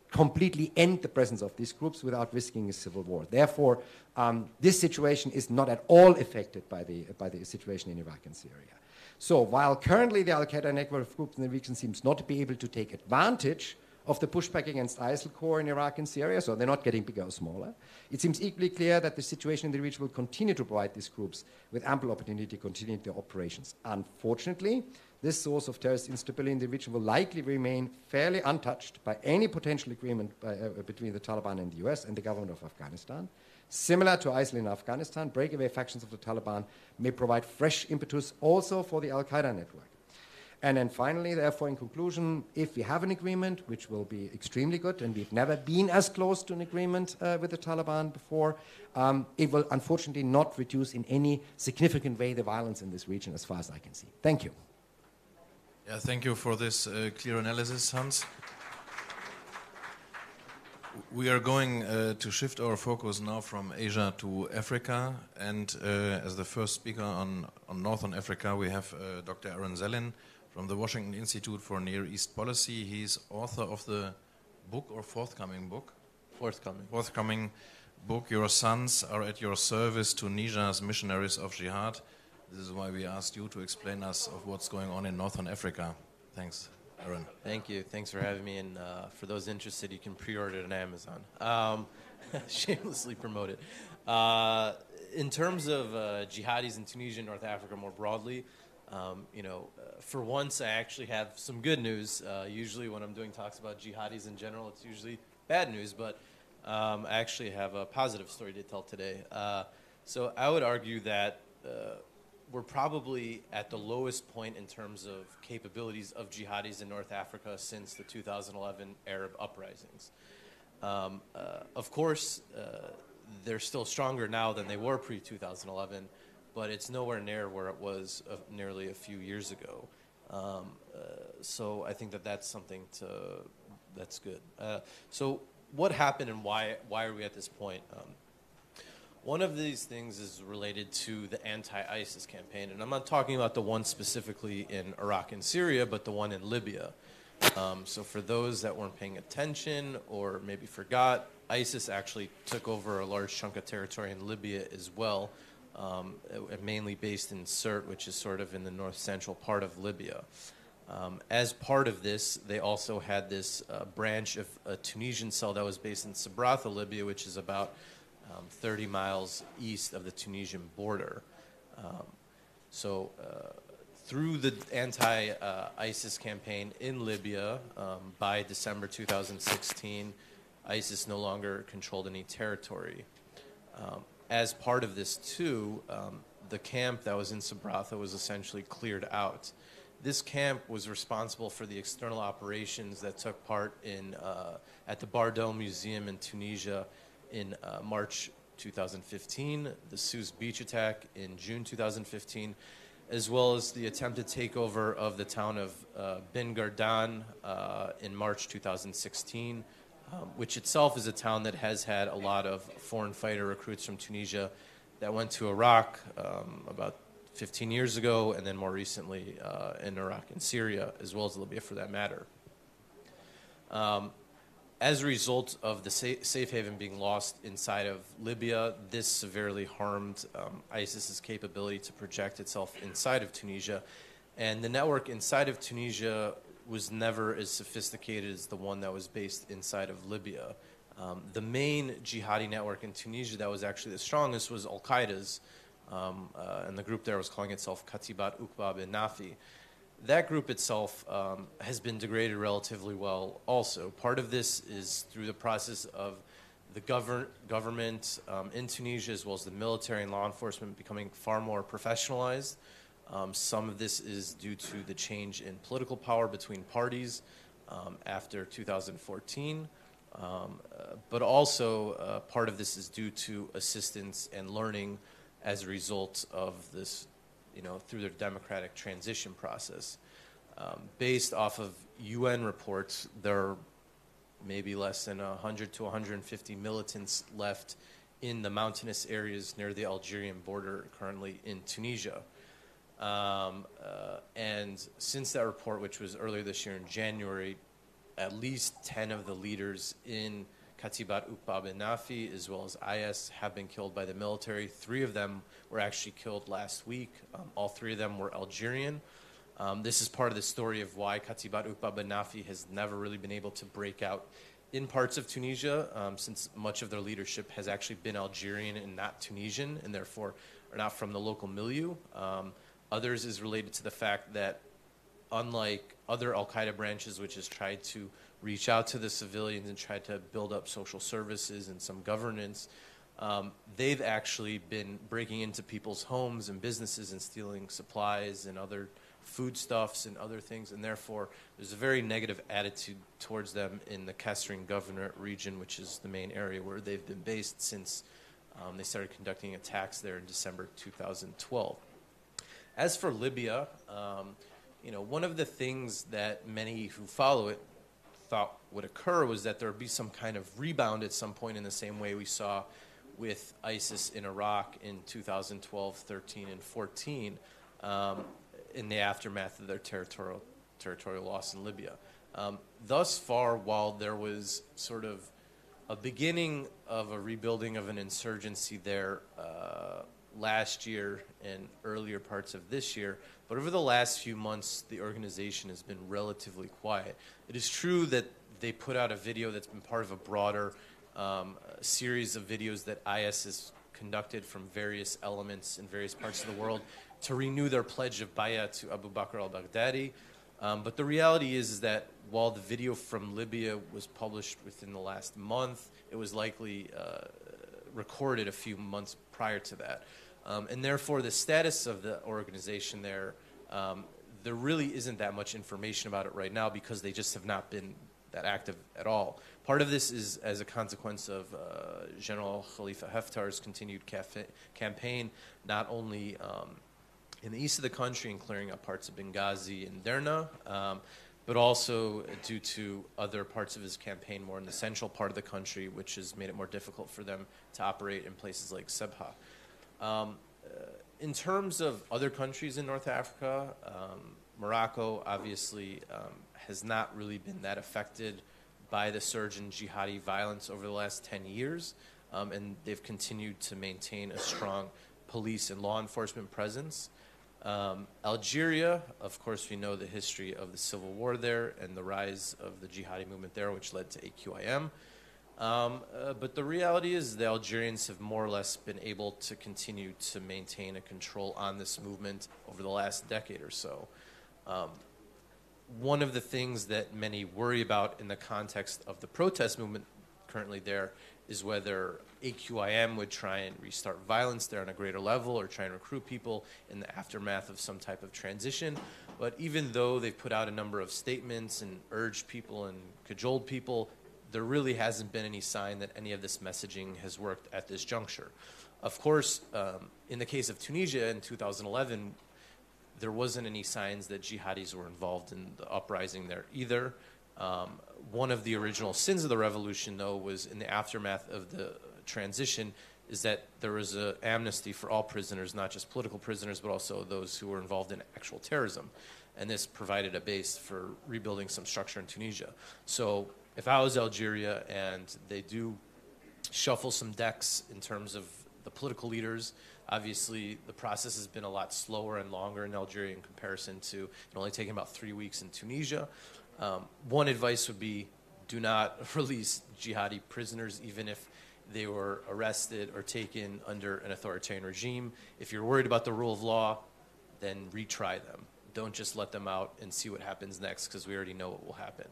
completely end the presence of these groups without risking a civil war. Therefore, um, this situation is not at all affected by the, by the situation in Iraq and Syria. So while currently the Al-Qaeda network of groups in the region seems not to be able to take advantage of the pushback against ISIL core in Iraq and Syria, so they're not getting bigger or smaller, it seems equally clear that the situation in the region will continue to provide these groups with ample opportunity to continue their operations. Unfortunately, this source of terrorist instability in the region will likely remain fairly untouched by any potential agreement by, uh, between the Taliban and the US and the government of Afghanistan. Similar to ISIL in Afghanistan, breakaway factions of the Taliban may provide fresh impetus also for the Al Qaeda network. And then finally, therefore, in conclusion, if we have an agreement, which will be extremely good, and we've never been as close to an agreement uh, with the Taliban before, um, it will unfortunately not reduce in any significant way the violence in this region, as far as I can see. Thank you. Yeah, thank you for this uh, clear analysis, Hans. We are going uh, to shift our focus now from Asia to Africa, and uh, as the first speaker on, on Northern Africa, we have uh, Dr. Aaron Zelin from the Washington Institute for Near East Policy. He's author of the book or forthcoming book? Forthcoming. Forthcoming book, Your Sons Are at Your Service to Tunisia's Missionaries of Jihad this is why we asked you to explain us of what's going on in Northern Africa. Thanks, Aaron. Thank you. Thanks for having me. And uh, for those interested, you can pre-order it on Amazon. Um, [laughs] shamelessly promote it. Uh, in terms of uh, jihadis in Tunisia and North Africa more broadly, um, you know, uh, for once I actually have some good news. Uh, usually when I'm doing talks about jihadis in general, it's usually bad news, but um, I actually have a positive story to tell today. Uh, so I would argue that we're probably at the lowest point in terms of capabilities of jihadis in North Africa since the 2011 Arab uprisings. Um, uh, of course, uh, they're still stronger now than they were pre 2011, but it's nowhere near where it was uh, nearly a few years ago. Um, uh, so I think that that's something to that's good. Uh, so what happened and why why are we at this point? Um, one of these things is related to the anti ISIS campaign, and I'm not talking about the one specifically in Iraq and Syria, but the one in Libya. Um, so, for those that weren't paying attention or maybe forgot, ISIS actually took over a large chunk of territory in Libya as well, um, mainly based in Sirte, which is sort of in the north central part of Libya. Um, as part of this, they also had this uh, branch of a Tunisian cell that was based in Sabratha, Libya, which is about um, 30 miles east of the Tunisian border. Um, so, uh, through the anti uh, ISIS campaign in Libya, um, by December 2016, ISIS no longer controlled any territory. Um, as part of this, too, um, the camp that was in Sabratha was essentially cleared out. This camp was responsible for the external operations that took part in uh, at the Bardo Museum in Tunisia in uh, March 2015, the Sousse beach attack in June 2015, as well as the attempted takeover of the town of uh, Ben Gardane uh, in March 2016, um, which itself is a town that has had a lot of foreign fighter recruits from Tunisia that went to Iraq um, about 15 years ago, and then more recently uh, in Iraq and Syria, as well as Libya for that matter. Um, as a result of the safe haven being lost inside of Libya, this severely harmed um, ISIS's capability to project itself inside of Tunisia. And the network inside of Tunisia was never as sophisticated as the one that was based inside of Libya. Um, the main jihadi network in Tunisia that was actually the strongest was Al Qaeda's, um, uh, and the group there was calling itself Katibat Uqba bin Nafi that group itself um, has been degraded relatively well also. Part of this is through the process of the govern- government um, in Tunisia, as well as the military and law enforcement, becoming far more professionalized. Um, some of this is due to the change in political power between parties um, after 2014. Um, uh, but also, uh, part of this is due to assistance and learning as a result of this you know, through their democratic transition process. Um, based off of UN reports, there are maybe less than 100 to 150 militants left in the mountainous areas near the Algerian border currently in Tunisia. Um, uh, and since that report, which was earlier this year in January, at least 10 of the leaders in Katibat Uqba bin Nafi, as well as IS, have been killed by the military. Three of them were actually killed last week. Um, all three of them were Algerian. Um, this is part of the story of why Katibat Uqba bin Nafi has never really been able to break out in parts of Tunisia, um, since much of their leadership has actually been Algerian and not Tunisian, and therefore are not from the local milieu. Um, others is related to the fact that, unlike other Al Qaeda branches, which has tried to reach out to the civilians and try to build up social services and some governance. Um, they've actually been breaking into people's homes and businesses and stealing supplies and other foodstuffs and other things, and therefore there's a very negative attitude towards them in the Kasserine Governorate region, which is the main area where they've been based since um, they started conducting attacks there in December 2012. As for Libya, um, you know, one of the things that many who follow it thought would occur was that there would be some kind of rebound at some point in the same way we saw with ISIS in Iraq in 2012, 13, and 14 um, in the aftermath of their territorial, territorial loss in Libya. Um, thus far, while there was sort of a beginning of a rebuilding of an insurgency there uh, last year and earlier parts of this year, but over the last few months, the organization has been relatively quiet. It is true that they put out a video that's been part of a broader um, series of videos that IS has conducted from various elements in various parts of the world to renew their pledge of bayah to Abu Bakr al Baghdadi. Um, but the reality is, is that while the video from Libya was published within the last month, it was likely uh, recorded a few months prior to that. Um, and therefore, the status of the organization there, um, there really isn't that much information about it right now because they just have not been that active at all. Part of this is as a consequence of uh, General Khalifa Haftar's continued campaign, not only um, in the east of the country and clearing up parts of Benghazi and Derna, um, but also due to other parts of his campaign more in the central part of the country, which has made it more difficult for them to operate in places like Sebha. Um, uh, in terms of other countries in North Africa, um, Morocco obviously um, has not really been that affected by the surge in jihadi violence over the last 10 years, um, and they've continued to maintain a strong police and law enforcement presence. Um, Algeria, of course, we know the history of the civil war there and the rise of the jihadi movement there, which led to AQIM. Um, uh, but the reality is the Algerians have more or less been able to continue to maintain a control on this movement over the last decade or so. Um, one of the things that many worry about in the context of the protest movement currently there is whether AQIM would try and restart violence there on a greater level or try and recruit people in the aftermath of some type of transition. But even though they've put out a number of statements and urged people and cajoled people there really hasn't been any sign that any of this messaging has worked at this juncture. Of course, um, in the case of Tunisia in 2011, there wasn't any signs that jihadis were involved in the uprising there either. Um, one of the original sins of the revolution, though, was in the aftermath of the transition, is that there was an amnesty for all prisoners, not just political prisoners, but also those who were involved in actual terrorism. And this provided a base for rebuilding some structure in Tunisia. So if I was Algeria and they do shuffle some decks in terms of the political leaders, obviously the process has been a lot slower and longer in Algeria in comparison to it only taking about three weeks in Tunisia. Um, one advice would be do not [laughs] release jihadi prisoners, even if they were arrested or taken under an authoritarian regime. If you're worried about the rule of law, then retry them. Don't just let them out and see what happens next because we already know what will happen.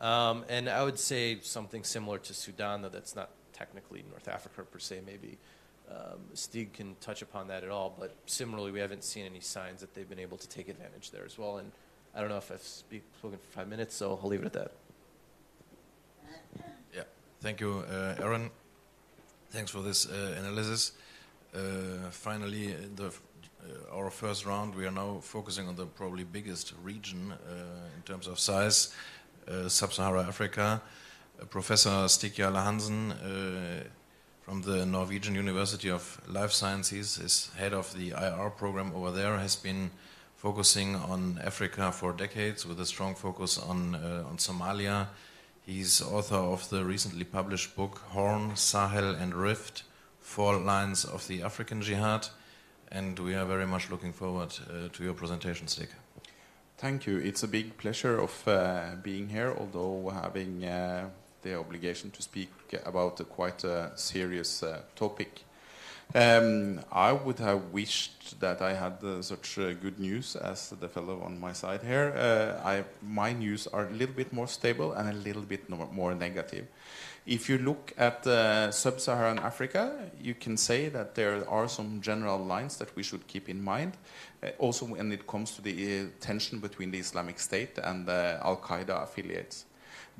Um, and I would say something similar to Sudan, though that's not technically North Africa per se. Maybe um, can touch upon that at all. But similarly, we haven't seen any signs that they've been able to take advantage there as well. And I don't know if I've speak, spoken for five minutes, so I'll leave it at that. Yeah, thank you, uh, Aaron. Thanks for this uh, analysis. Uh, finally, the, uh, our first round, we are now focusing on the probably biggest region uh, in terms of size, Uh, Sub-Sahara Africa. Uh, Professor Stig Jarle Hansen uh, from the Norwegian University of Life Sciences is head of the IR program over there, has been focusing on Africa for decades with a strong focus on, on Somalia, He's author of the recently published book Horn, Sahel, and Rift Fault Lines of the African Jihad. And we are very much looking forward uh, to your presentation, Stig. Thank you. It's a big pleasure of uh, being here, although having uh, the obligation to speak about a quite a serious uh, topic. Um, I would have wished that I had uh, such uh, good news as the fellow on my side here. Uh, I, my news are a little bit more stable and a little bit more negative. If you look at uh, sub-Saharan Africa, you can say that there are some general lines that we should keep in mind. Uh, also, when it comes to the uh, tension between the Islamic State and the Al Qaeda affiliates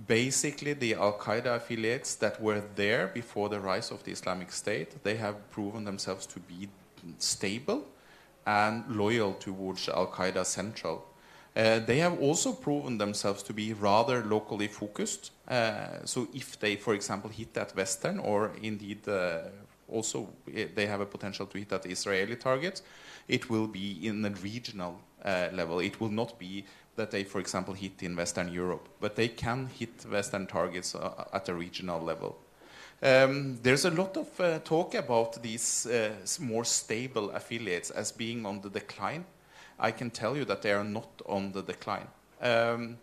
basically the Al Qaeda affiliates that were there before the rise of the Islamic State, they have proven themselves to be stable and loyal towards Al Qaeda Central. Uh, they have also proven themselves to be rather locally focused. Uh, so, if they, for example, hit that Western or indeed uh, also eh, they have a potential to hit that Israeli target, it will be in a regional level. It will not be that they, for example, hit in Western Europe, but they can hit Western targets at a regional level. Um, there's a lot of uh, talk about these uh, more stable affiliates as being on the decline. I can tell you that they are not on the decline. Um,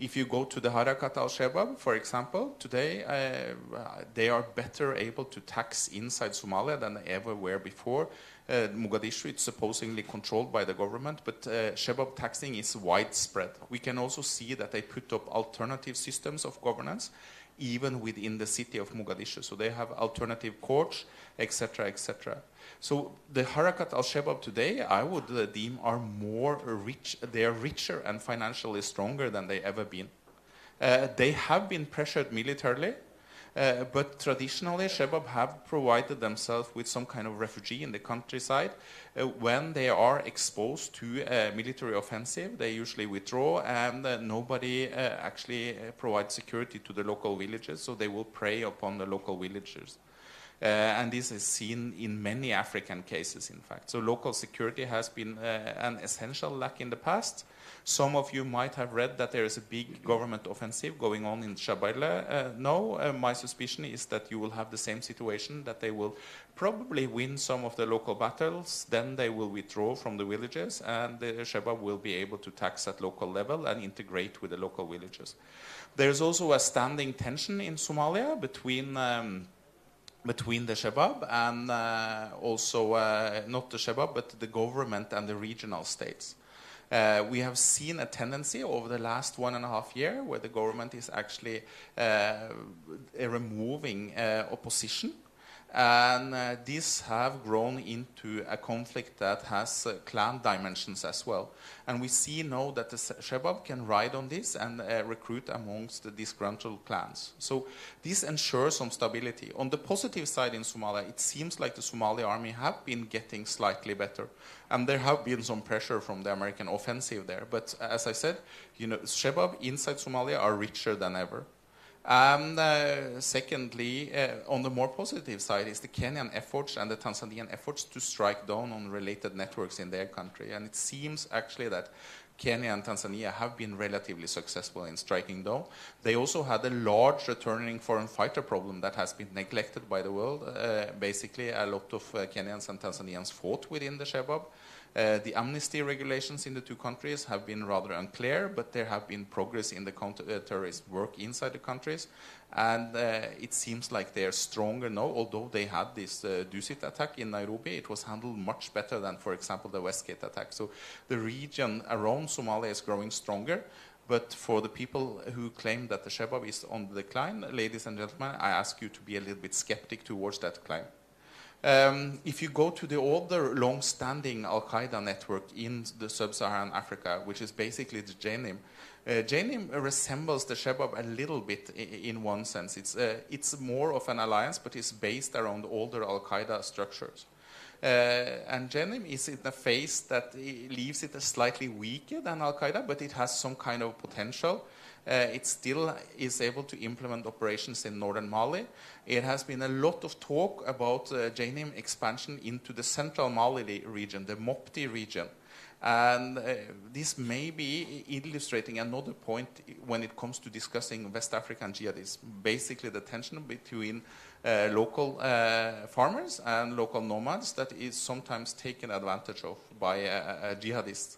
if you go to the Harakat al Shabaab, for example, today uh, they are better able to tax inside Somalia than they ever were before. Uh, Mogadishu, it's supposedly controlled by the government, but uh, Shabaab taxing is widespread. We can also see that they put up alternative systems of governance, even within the city of Mogadishu. So they have alternative courts, etc., etc. So the Harakat al-Shabaab today, I would uh, deem, are more rich. They are richer and financially stronger than they ever been. Uh, they have been pressured militarily uh, but traditionally, Shebab have provided themselves with some kind of refugee in the countryside. Uh, when they are exposed to a military offensive, they usually withdraw, and uh, nobody uh, actually uh, provides security to the local villages, so they will prey upon the local villagers. Uh, and this is seen in many African cases, in fact. So local security has been an essential lack in the past. Some of you might have read that there is a big government offensive going on in Shabayle. Uh, no, uh, my suspicion is that you will have the same situation, that they will probably win some of the local battles, then they will withdraw from the villages, and the Shabab will be able to tax at local level and integrate with the local villages. There's also a standing tension in Somalia between um, between the Shabab and uh, also uh, not the Shabab, but the government and the regional states. Uh, we have seen a tendency over the last one and a half year where the government is actually uh, removing uh, opposition And uh, these have grown into a conflict that has uh, clan dimensions as well. And we see now that the Shebab can ride on this and uh, recruit amongst the disgruntled clans. So this ensures some stability. On the positive side in Somalia, it seems like the Somali army have been getting slightly better. And there have been some pressure from the American offensive there. But as I said, you know, Shebab inside Somalia are richer than ever. And uh, secondly, uh, on the more positive side, is the Kenyan efforts and the Tanzanian efforts to strike down on related networks in their country. And it seems actually that Kenya and Tanzania have been relatively successful in striking down. They also had a large returning foreign fighter problem that has been neglected by the world. Uh, basically, a lot of uh, Kenyans and Tanzanians fought within the Shebab. Uh, the amnesty regulations in the two countries have been rather unclear, but there have been progress in the counter-terrorist work inside the countries. And uh, it seems like they are stronger now, although they had this uh, Dusit attack in Nairobi. It was handled much better than, for example, the Westgate attack. So the region around Somalia is growing stronger. But for the people who claim that the Shebab is on the decline, ladies and gentlemen, I ask you to be a little bit skeptic towards that claim. Um, if you go to the older, long-standing Al Qaeda network in the sub-Saharan Africa, which is basically the JNIM, uh, JNIM resembles the Shebab a little bit in one sense. It's, uh, it's more of an alliance, but it's based around older Al Qaeda structures. Uh, and JNIM is in a phase that leaves it slightly weaker than Al Qaeda, but it has some kind of potential. Uh, it still is able to implement operations in northern Mali. It has been a lot of talk about uh, JNIM expansion into the central Mali region, the Mopti region. And uh, this may be illustrating another point when it comes to discussing West African jihadists. Basically, the tension between uh, local uh, farmers and local nomads that is sometimes taken advantage of by jihadists.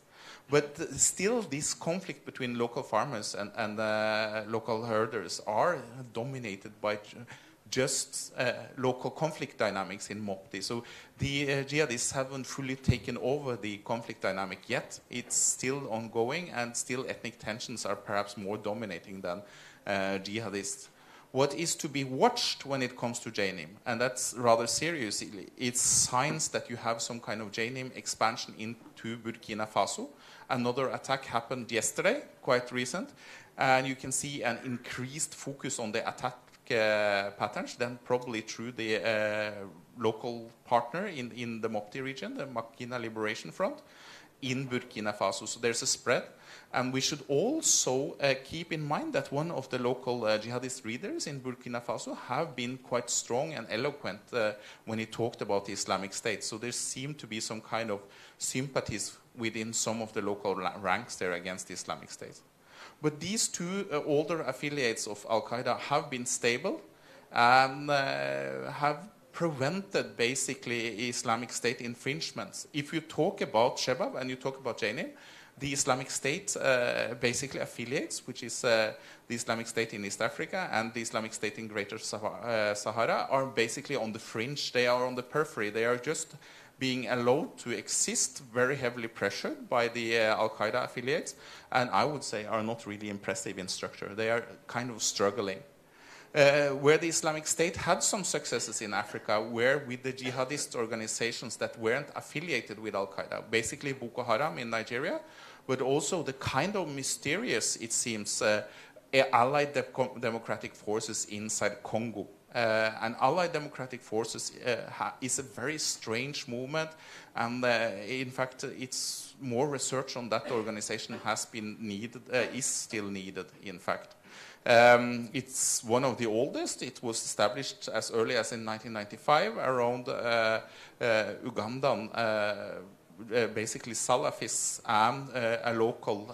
But still, this conflict between local farmers and, and uh, local herders are dominated by just uh, local conflict dynamics in Mopti. So the uh, jihadists haven't fully taken over the conflict dynamic yet. It's still ongoing, and still ethnic tensions are perhaps more dominating than uh, jihadists. What is to be watched when it comes to JNIM, and that's rather serious, it's signs that you have some kind of JNIM expansion into Burkina Faso. Another attack happened yesterday, quite recent, and you can see an increased focus on the attack uh, patterns, then probably through the uh, local partner in, in the Mopti region, the Macina Liberation Front, in Burkina Faso. So there's a spread. And we should also uh, keep in mind that one of the local uh, jihadist leaders in Burkina Faso have been quite strong and eloquent uh, when he talked about the Islamic State. So there seem to be some kind of sympathies within some of the local ranks there against the Islamic State. But these two uh, older affiliates of Al Qaeda have been stable and uh, have prevented basically Islamic State infringements. If you talk about Shebab and you talk about JNIM, the Islamic State uh, basically affiliates, which is uh, the Islamic State in East Africa and the Islamic State in Greater uh, Sahara, are basically on the fringe. They are on the periphery. They are just being allowed to exist, very heavily pressured by the uh, Al Qaeda affiliates, and I would say are not really impressive in structure. They are kind of struggling. Uh, where the Islamic State had some successes in Africa were with the jihadist organizations that weren't affiliated with Al Qaeda, basically Boko Haram in Nigeria, but also the kind of mysterious, it seems, uh, allied de democratic forces inside Congo. Uh, and Allied Democratic Forces uh, is a very strange movement, and uh, in fact, it's more research on that organization has been needed, uh, is still needed, in fact. Um, it's one of the oldest. It was established as early as in 1995 around uh, uh, Ugandan, uh, basically Salafists and a local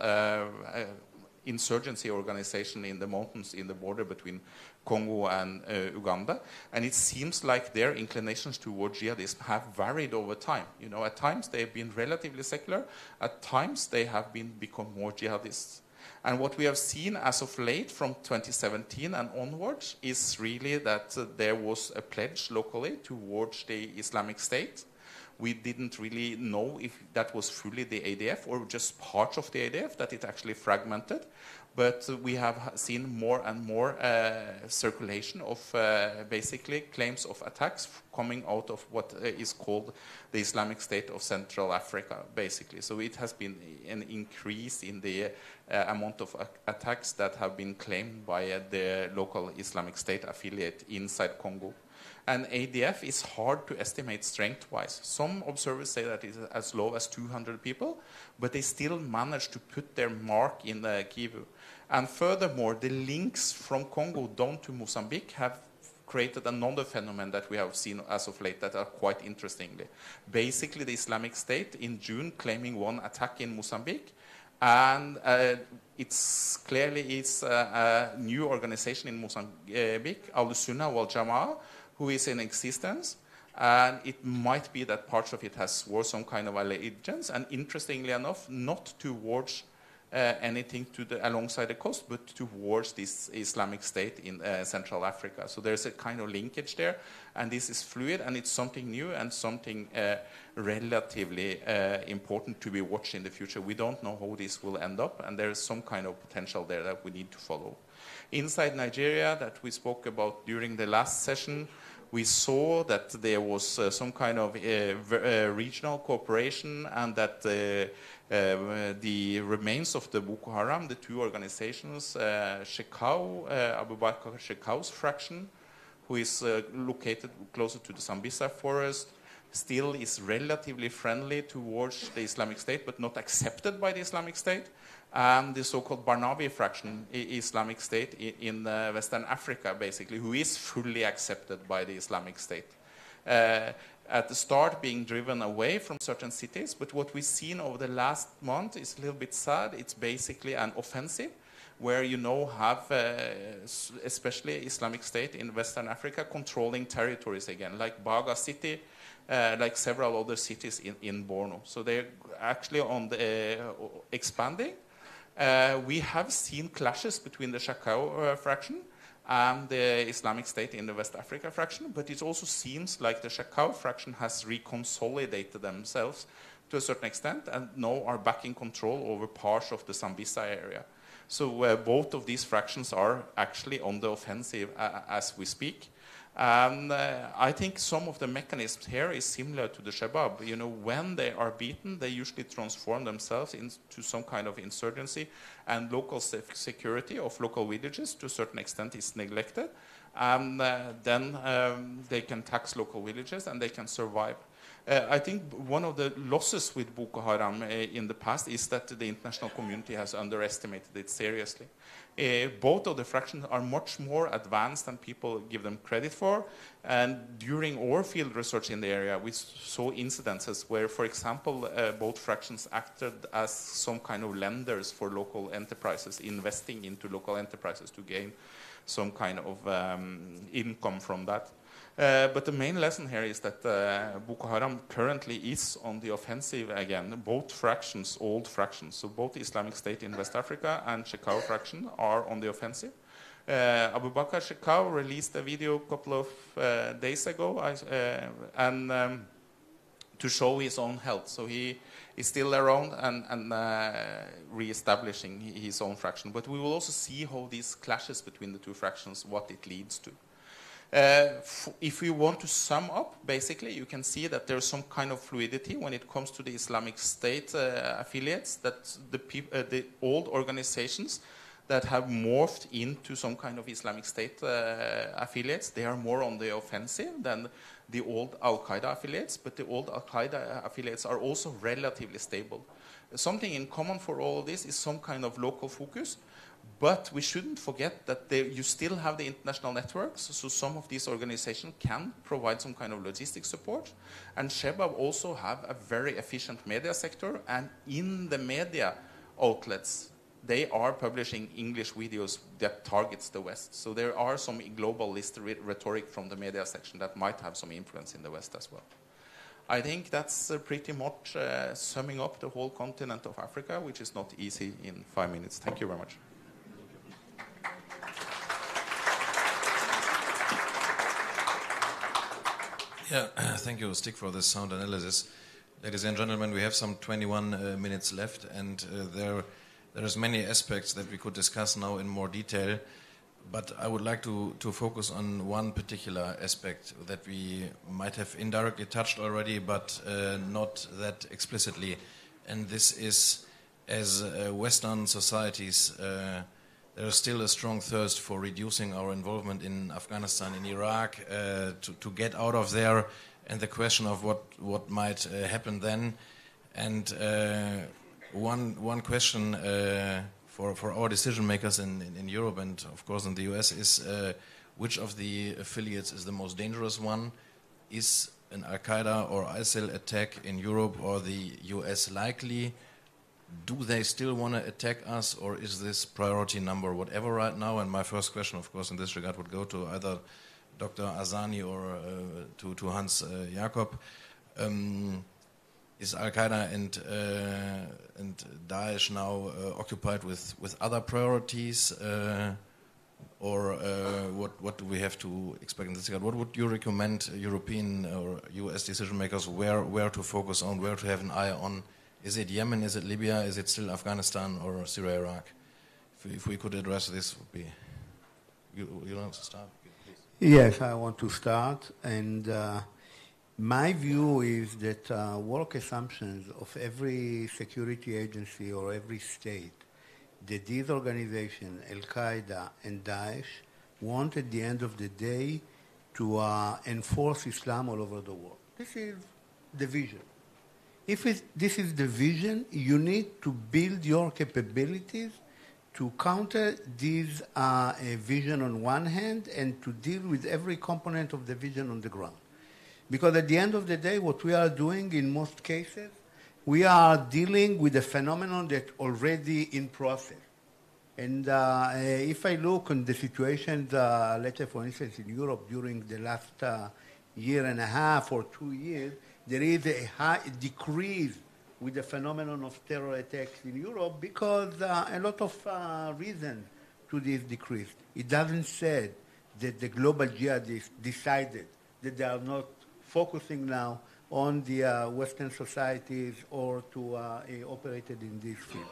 insurgency organization in the mountains in the border between Congo and Uganda. And it seems like their inclinations towards jihadism have varied over time. You know, at times they've been relatively secular. At times they have been become more jihadists. And what we have seen as of late from 2017 and onwards is really that uh, there was a pledge locally towards the Islamic State. We didn't really know if that was fully the ADF or just part of the ADF, that it actually fragmented. But we have seen more and more uh, circulation of uh, basically claims of attacks coming out of what uh, called the Islamic State of Central Africa, basically. So it has been an increase in the amount of attacks that have been claimed by the local Islamic State affiliate inside Congo. And ADF is hard to estimate strength-wise. Some observers say that it's as low as 200 people, but they still manage to put their mark in the Kivu. And furthermore, the links from Congo down to Mozambique have created another phenomenon that we have seen as of late that are quite interestingly. Basically, the Islamic State in June claiming one attack in Mozambique, and uh, it's clearly it's a, a, new organization in Mozambique, Al Sunnah wal Jama'ah, who is in existence. And it might be that parts of it has swore some kind of allegiance, and interestingly enough, not towards uh, anything to the, alongside the coast, but towards this Islamic State in uh, Central Africa. So there's a kind of linkage there, and this is fluid, and it's something new and something uh, relatively uh, important to be watched in the future. We don't know how this will end up, and there is some kind of potential there that we need to follow. Inside Nigeria, that we spoke about during the last session, we saw that there was uh, some kind of uh, uh, regional cooperation and that uh, the remains of the Boko Haram, the two organizations, uh, Shekau, uh, Abu Bakr Shekau's fraction, who is located closer to the Sambisa forest, still is relatively friendly towards the Islamic State, but not accepted by the Islamic State and the so-called Barnawi fraction, Islamic State in uh, Western Africa, basically, who is fully accepted by the Islamic State. Uh, at the start being driven away from certain cities, but what we've seen over the last month is a little bit sad. It's basically an offensive where you now have, uh, especially Islamic State in Western Africa, controlling territories again, like Baga City, uh, like several other cities in, in Borno. So they're actually on the uh, expanding. Uh, we have seen clashes between the Shekau uh, fraction and the Islamic State in the West Africa fraction, but it also seems like the Shekau fraction has reconsolidated themselves to a certain extent and now are back in control over parts of the Sambisa area. So uh, both of these fractions are actually on the offensive uh, as we speak. And uh, I think some of the mechanisms here is similar to the Shabab. You know, when they are beaten, they usually transform themselves into some kind of insurgency, and local security of local villages, to a certain extent, is neglected. And uh, then um, they can tax local villages, and they can survive. Uh, I think one of the losses with Boko Haram uh, in the past is that the international community has underestimated it seriously. Uh, both of the fractions are much more advanced than people give them credit for. And during our field research in the area, we saw incidences where, for example, uh, both fractions acted as some kind of lenders for local enterprises, investing into local enterprises to gain some kind of um, income from that. Uh, but the main lesson here is that uh, Boko Haram currently is on the offensive again. Both fractions, old fractions, so both the Islamic State in West Africa and Shekau fraction are on the offensive. Uh, Abu Bakr Shekau released a video a couple of uh, days ago I, and um, to show his own health. So he is still around and, and re-establishing his own fraction. But we will also see how these clashes between the two fractions, what it leads to. Uh, if we want to sum up, basically, you can see that there's some kind of fluidity when it comes to the Islamic State uh, affiliates, that the, uh, the, old organizations that have morphed into some kind of Islamic State uh, affiliates, they are more on the offensive than the old Al-Qaeda affiliates, but the old Al-Qaeda affiliates are also relatively stable. Something in common for all of this is some kind of local focus, but we shouldn't forget that there, you still have the international networks, so some of these organizations can provide some kind of logistic support. And Shebab also have a very efficient media sector, and in the media outlets, they are publishing English videos that targets the West. So there are some globalist rhetoric from the media section that might have some influence in the West as well. I think that's uh, pretty much uh, summing up the whole continent of Africa, which is not easy in five minutes. Thank you very much. Yeah, [clears throat] thank you, Stig, for this sound analysis. Ladies and gentlemen, we have some 21 uh, minutes left, and uh, there, there's many aspects that we could discuss now in more detail, but I would like to, to focus on one particular aspect that we might have indirectly touched already, but uh, not that explicitly. And this is as uh, Western societies, uh, there is still a strong thirst for reducing our involvement in Afghanistan, in Iraq, uh, to, to get out of there, and the question of what, what might uh, happen then. And uh, one, one question for, for our decision makers in, in, in, Europe and, of course, in the US is which of the affiliates is the most dangerous one? Is an Al Qaeda or ISIL attack in Europe or the US likely? Do they still want to attack us, or is this priority number whatever right now? And my first question, of course, in this regard, would go to either Dr. Azani or uh, to, to, Hans uh, Jakob. Um, is Al Qaeda and uh, and Daesh now uh, occupied with, with other priorities, uh, or uh, what what do we have to expect in this regard? What would you recommend European or U.S. decision makers where where to focus on, where to have an eye on? Is it Yemen? Is it Libya? Is it still Afghanistan or Syria, Iraq? If we, if we could address this, would be. You, you want to start? Please. Yes, I want to start. And uh, my view is that uh, work assumptions of every security agency or every state that these organizations, Al Qaeda and Daesh, want at the end of the day to uh, enforce Islam all over the world. This is the vision. If this is the vision, you need to build your capabilities to counter this uh, vision on one hand and to deal with every component of the vision on the ground. Because at the end of the day, what we are doing in most cases, we are dealing with a phenomenon that already in process. And uh, if I look on the situation, uh, let's say for instance in Europe during the last uh, year and a half or two years, there is a high decrease with the phenomenon of terror attacks in Europe because uh, a lot of uh, reasons to this decrease. It doesn't say that the global jihadists decided that they are not focusing now on the uh, Western societies or to uh, operate in this field.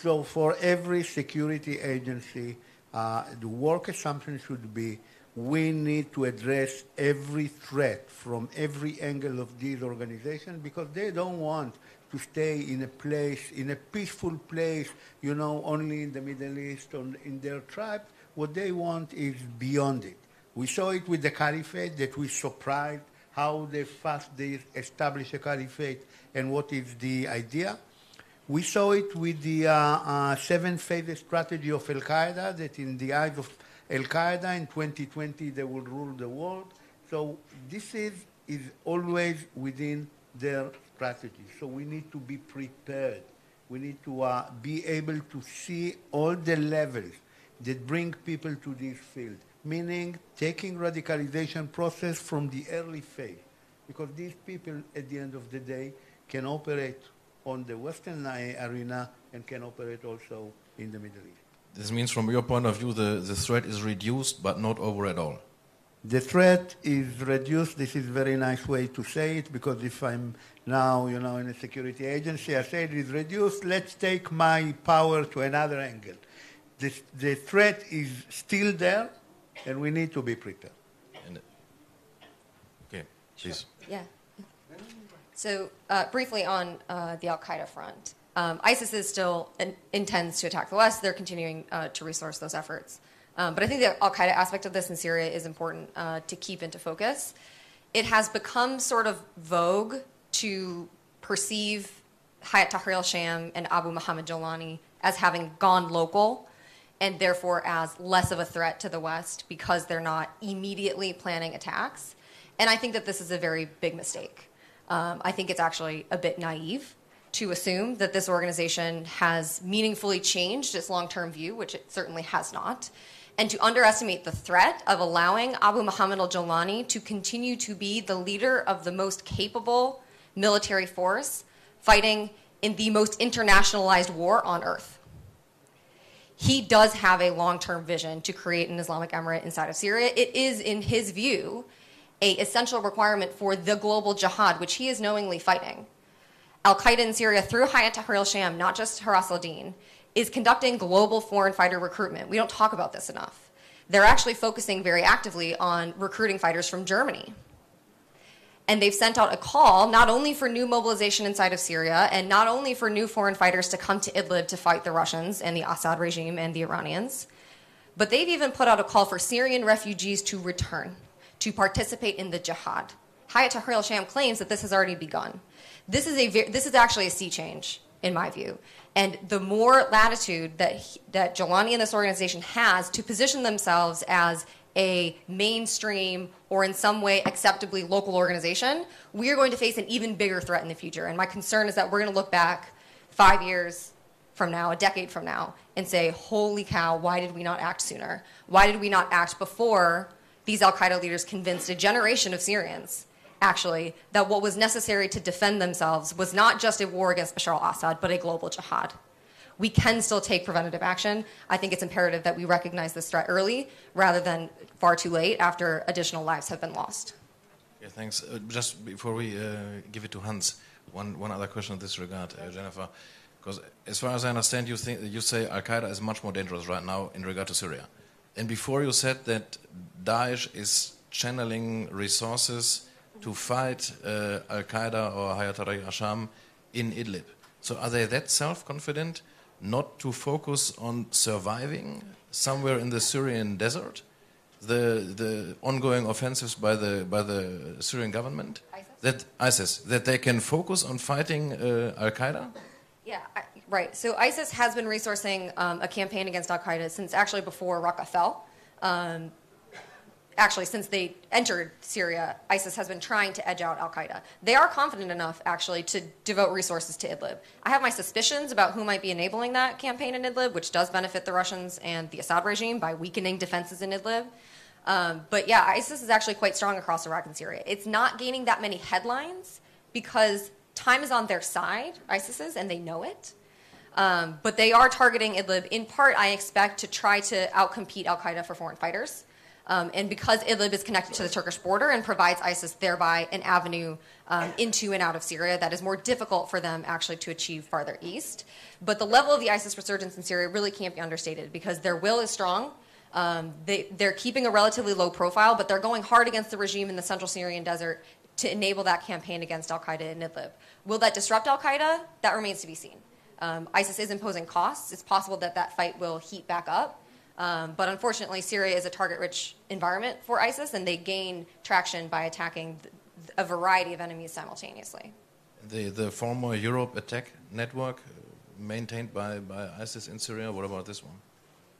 So for every security agency, uh, the work assumption should be we need to address every threat from every angle of these organizations because they don't want to stay in a place, in a peaceful place, you know, only in the Middle East or in their tribe. What they want is beyond it. We saw it with the caliphate that we surprised how they fast they establish a caliphate and what is the idea. We saw it with the uh, uh, seven phase strategy of Al Qaeda that in the eyes of Al Qaeda in 2020 they will rule the world. So this is is always within their strategy. So we need to be prepared. We need to uh, be able to see all the levels that bring people to this field, meaning taking radicalization process from the early phase, because these people, at the end of the day, can operate on the Western arena and can operate also in the Middle East. This means, from your point of view, the, the threat is reduced but not over at all. The threat is reduced. This is a very nice way to say it because if I'm now, you know, in a security agency, I say it is reduced. Let's take my power to another angle. The, the threat is still there, and we need to be prepared. And, okay, please. Yeah. So, uh, briefly on uh, the Al Qaeda front. Um, ISIS is still in, intends to attack the West. They're continuing uh, to resource those efforts. Um, but I think the Al Qaeda aspect of this in Syria is important uh, to keep into focus. It has become sort of vogue to perceive Hayat Tahrir al Sham and Abu Muhammad Jolani as having gone local and therefore as less of a threat to the West because they're not immediately planning attacks. And I think that this is a very big mistake. Um, I think it's actually a bit naive to assume that this organization has meaningfully changed its long term view, which it certainly has not, and to underestimate the threat of allowing Abu Muhammad al Jolani to continue to be the leader of the most capable military force fighting in the most internationalized war on earth. He does have a long term vision to create an Islamic emirate inside of Syria. It is, in his view, a essential requirement for the global jihad, which he is knowingly fighting. Al Qaeda in Syria through Hayat Tahrir al Sham, not just Hurras al Din, is conducting global foreign fighter recruitment. We don't talk about this enough. They're actually focusing very actively on recruiting fighters from Germany. And they've sent out a call not only for new mobilization inside of Syria and not only for new foreign fighters to come to Idlib to fight the Russians and the Assad regime and the Iranians, but they've even put out a call for Syrian refugees to return, to participate in the jihad. Hayat Tahrir al-Sham claims that this has already begun. This is, a, this is actually a sea change, in my view. And the more latitude that, he, that Jolani and this organization has to position themselves as a mainstream or in some way acceptably local organization, we are going to face an even bigger threat in the future. And my concern is that we're going to look back five years from now, a decade from now, and say, holy cow, why did we not act sooner? Why did we not act before these Al Qaeda leaders convinced a generation of Syrians, actually, that what was necessary to defend themselves was not just a war against Bashar al Assad, but a global jihad? we can still take preventative action. I think it's imperative that we recognize this threat early rather than far too late after additional lives have been lost. Yeah, thanks. Uh, just before we uh, give it to Hans, one, one other question in this regard, uh, Jennifer. Because as far as I understand, you, think, you say Al Qaeda is much more dangerous right now in regard to Syria. And before you said that Daesh is channeling resources to fight uh, Al Qaeda or Hayat Tahrir al-Sham in Idlib. So are they that self-confident not to focus on surviving somewhere in the Syrian desert, the, the ongoing offensives by the, by the Syrian government, ISIS? that ISIS, that they can focus on fighting uh, Al Qaeda? Yeah, I, right. So ISIS has been resourcing um, a campaign against Al Qaeda since actually before Raqqa fell. Um, actually, since they entered Syria, ISIS has been trying to edge out Al Qaeda. They are confident enough, actually, to devote resources to Idlib. I have my suspicions about who might be enabling that campaign in Idlib, which does benefit the Russians and the Assad regime by weakening defenses in Idlib. Um, but yeah, ISIS is actually quite strong across Iraq and Syria. It's not gaining that many headlines because time is on their side, ISIS is, and they know it. Um, but they are targeting Idlib in part, I expect, to try to outcompete Al Qaeda for foreign fighters. Um, and because Idlib is connected to the Turkish border and provides ISIS thereby an avenue um, into and out of Syria that is more difficult for them actually to achieve farther east. But the level of the ISIS resurgence in Syria really can't be understated because their will is strong. Um, they, they're keeping a relatively low profile, but they're going hard against the regime in the central Syrian desert to enable that campaign against Al Qaeda in Idlib. Will that disrupt Al Qaeda? That remains to be seen. Um, ISIS is imposing costs. It's possible that that fight will heat back up. Um, but unfortunately, Syria is a target rich environment for ISIS, and they gain traction by attacking a variety of enemies simultaneously. The, the former Europe attack network uh, maintained by, by ISIS in Syria, what about this one?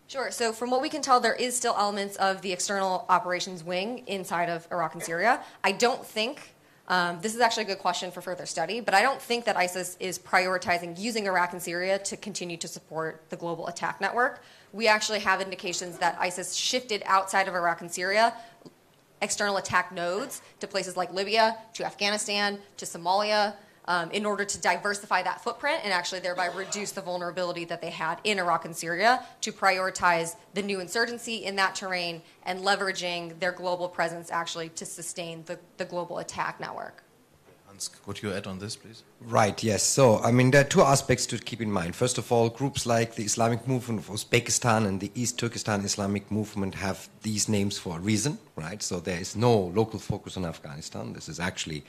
Sure. So, from what we can tell, there is still elements of the external operations wing inside of Iraq and Syria. I don't think um, this is actually a good question for further study, but I don't think that ISIS is prioritizing using Iraq and Syria to continue to support the global attack network. We actually have indications that ISIS shifted outside of Iraq and Syria external attack nodes to places like Libya, to Afghanistan, to Somalia, um, in order to diversify that footprint and actually thereby reduce the vulnerability that they had in Iraq and Syria to prioritize the new insurgency in that terrain and leveraging their global presence actually to sustain the, the global attack network. Could you add on this, please? Right, yes. So, I mean, there are two aspects to keep in mind. First of all, groups like the Islamic Movement of Uzbekistan and the East Turkestan Islamic Movement have these names for a reason, right? So, there is no local focus on Afghanistan. This is actually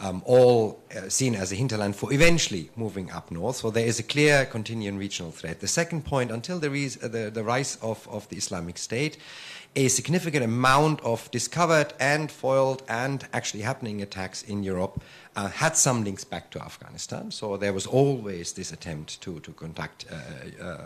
um, all uh, seen as a hinterland for eventually moving up north. So there is a clear continuing regional threat. The second point, until the, uh, the, the, rise of, of the Islamic State, a significant amount of discovered and foiled and actually happening attacks in Europe uh, had some links back to Afghanistan. So there was always this attempt to, to conduct uh, uh,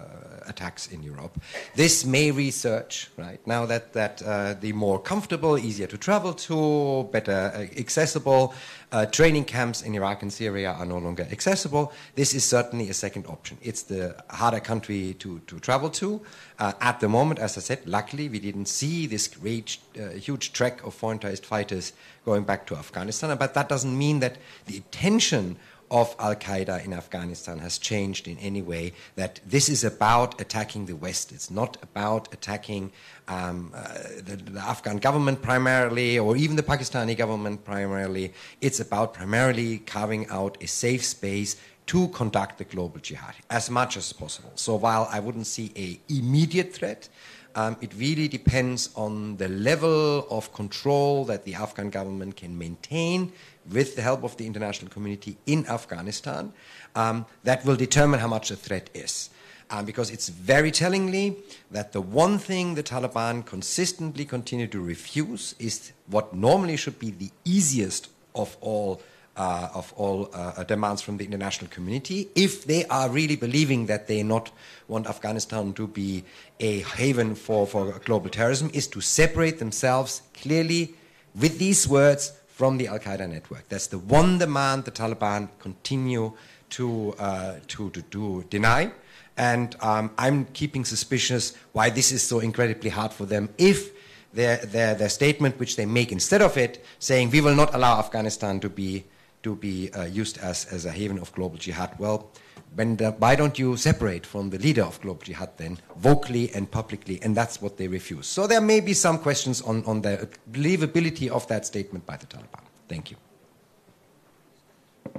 attacks in Europe. This may research, right, now that, that uh, the more comfortable, easier to travel to, better uh, accessible uh, training camps in Iraq and Syria are no longer accessible. This is certainly a second option. It's the harder country to, to travel to. at the moment, as I said, luckily we didn't see this great, huge track of foreign fighters going back to Afghanistan. But that doesn't mean that the intention of Al Qaeda in Afghanistan has changed in any way. That this is about attacking the West. It's not about attacking um, uh, the, the, Afghan government primarily, or even the Pakistani government primarily. It's about primarily carving out a safe space to conduct the global jihad as much as possible. So while I wouldn't see a immediate threat, um, it really depends on the level of control that the Afghan government can maintain with the help of the international community in Afghanistan. Um, that will determine how much the threat is. Um, because it's very tellingly that the one thing the Taliban consistently continue to refuse is what normally should be the easiest of all uh, of all uh, demands from the international community, if they are really believing that they not want Afghanistan to be a haven for, for global terrorism, is to separate themselves clearly with these words from the Al Qaeda network. That's the one demand the Taliban continue to, uh, to, to, to, deny. And um, I'm keeping suspicious why this is so incredibly hard for them if their, their, their statement, which they make instead of it, saying we will not allow Afghanistan to be to be uh, used as, as a haven of global jihad. Well, the, why don't you separate from the leader of global jihad then, vocally and publicly? And that's what they refuse. So there may be some questions on, on the believability of that statement by the Taliban. Thank you.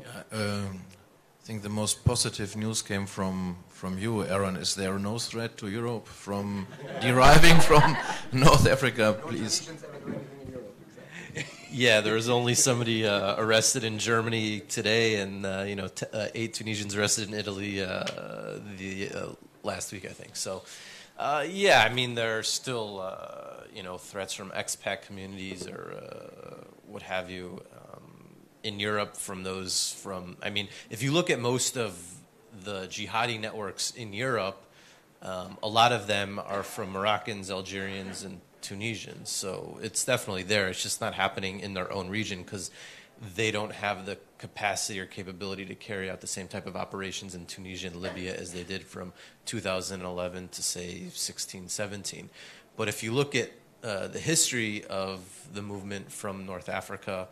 Yeah, um, I think the most positive news came from, from you, Aaron. Is there no threat to Europe from [laughs] deriving from [laughs] North Africa, please? Yeah, there was only somebody uh, arrested in Germany today, and uh, you know, t- uh, eight Tunisians arrested in Italy uh, the uh, last week, I think. So, uh, yeah, I mean, there are still you know threats from expat communities or what have you um, in Europe from those from. I mean, if you look at most of the jihadi networks in Europe, um, a lot of them are from Moroccans, Algerians, and Tunisians. So it's definitely there. It's just not happening in their own region because they don't have the capacity or capability to carry out the same type of operations in Tunisia and Libya as they did from 2011 to say 16, 17. But if you look at uh, the history of the movement from North Africa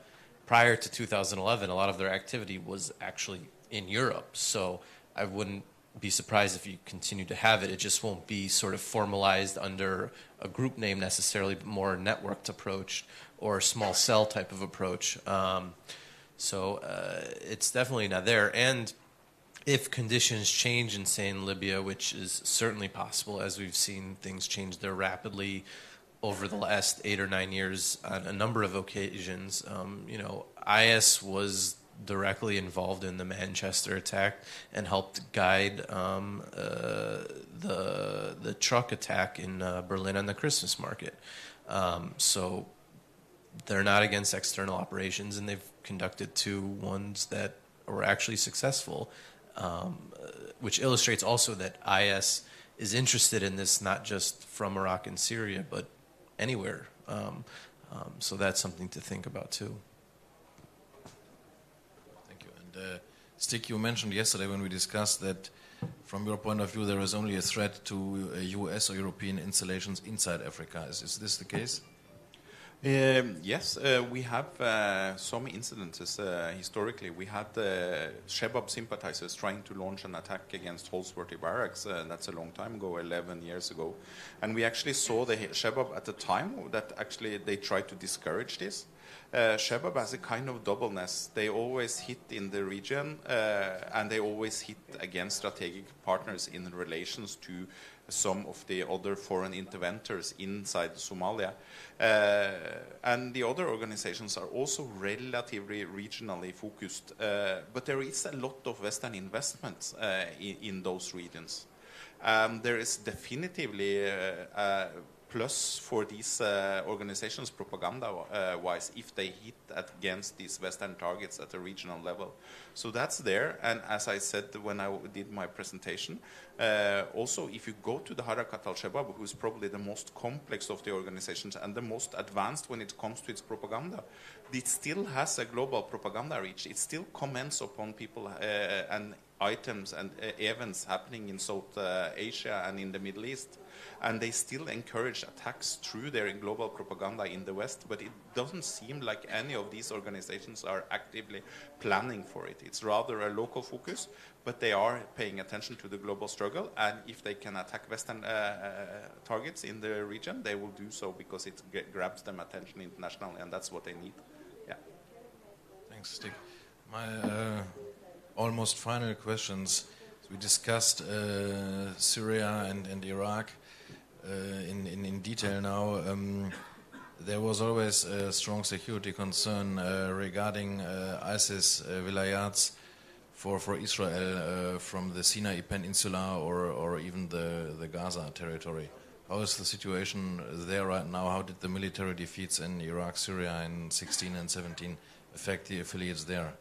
prior to 2011, a lot of their activity was actually in Europe. So I wouldn't be surprised if you continue to have it. It just won't be sort of formalized under a group name necessarily, but more networked approach or small cell type of approach. Um, so uh, it's definitely not there. And if conditions change in, say, in Libya, which is certainly possible, as we've seen things change there rapidly over the last eight or nine years on a number of occasions, um, you know, IS was directly involved in the Manchester attack and helped guide um, uh, the the truck attack in uh, Berlin on the Christmas market. Um, so they're not against external operations, and they've conducted two ones that were actually successful, um, which illustrates also that IS is interested in this not just from Iraq and Syria, but anywhere. Um, um, so that's something to think about too. Uh, Stig, you mentioned yesterday when we discussed that from your point of view, there is only a threat to uh, US or European installations inside Africa. Is, is this the case? Um, yes, uh, we have uh, some incidences uh, historically. We had uh, Shebab sympathizers trying to launch an attack against Holsworthy Barracks. Uh, that's a long time ago, 11 years ago. And we actually saw the Shebab at the time that actually they tried to discourage this. Uh, has a kind of doubleness. They always hit in the region, uh, and they always hit against strategic partners in relations to some of the other foreign interventors inside Somalia. Uh, and the other organizations are also relatively regionally focused. Uh, but there is a lot of Western investment uh, in, in, those regions. Um, there is definitively uh, plus for these uh, organizations propaganda-wise if they hit against these Western targets at a regional level. So that's there. And as I said when I did my presentation, uh, also if you go to the Harakat al-Shabaab, who is probably the most complex of the organizations and the most advanced when it comes to its propaganda, it still has a global propaganda reach. It still comments upon people uh, and items and events happening in South Asia and in the Middle East and they still encourage attacks through their global propaganda in the West, but it doesn't seem like any of these organizations are actively planning for it. It's rather a local focus, but they are paying attention to the global struggle, and if they can attack Western uh, uh, targets in the region, they will do so because it grabs them attention internationally, and that's what they need. Yeah. Thanks, Stig. My, uh, almost final questions. We discussed uh, Syria and, and Iraq in, in, in, detail now. Um, there was always a strong security concern uh, regarding uh, ISIS uh, vilayats for, for Israel uh, from the Sinai Peninsula or, or even the, the Gaza territory. How is the situation there right now? How did the military defeats in Iraq, Syria in 16 and 17 affect the affiliates there?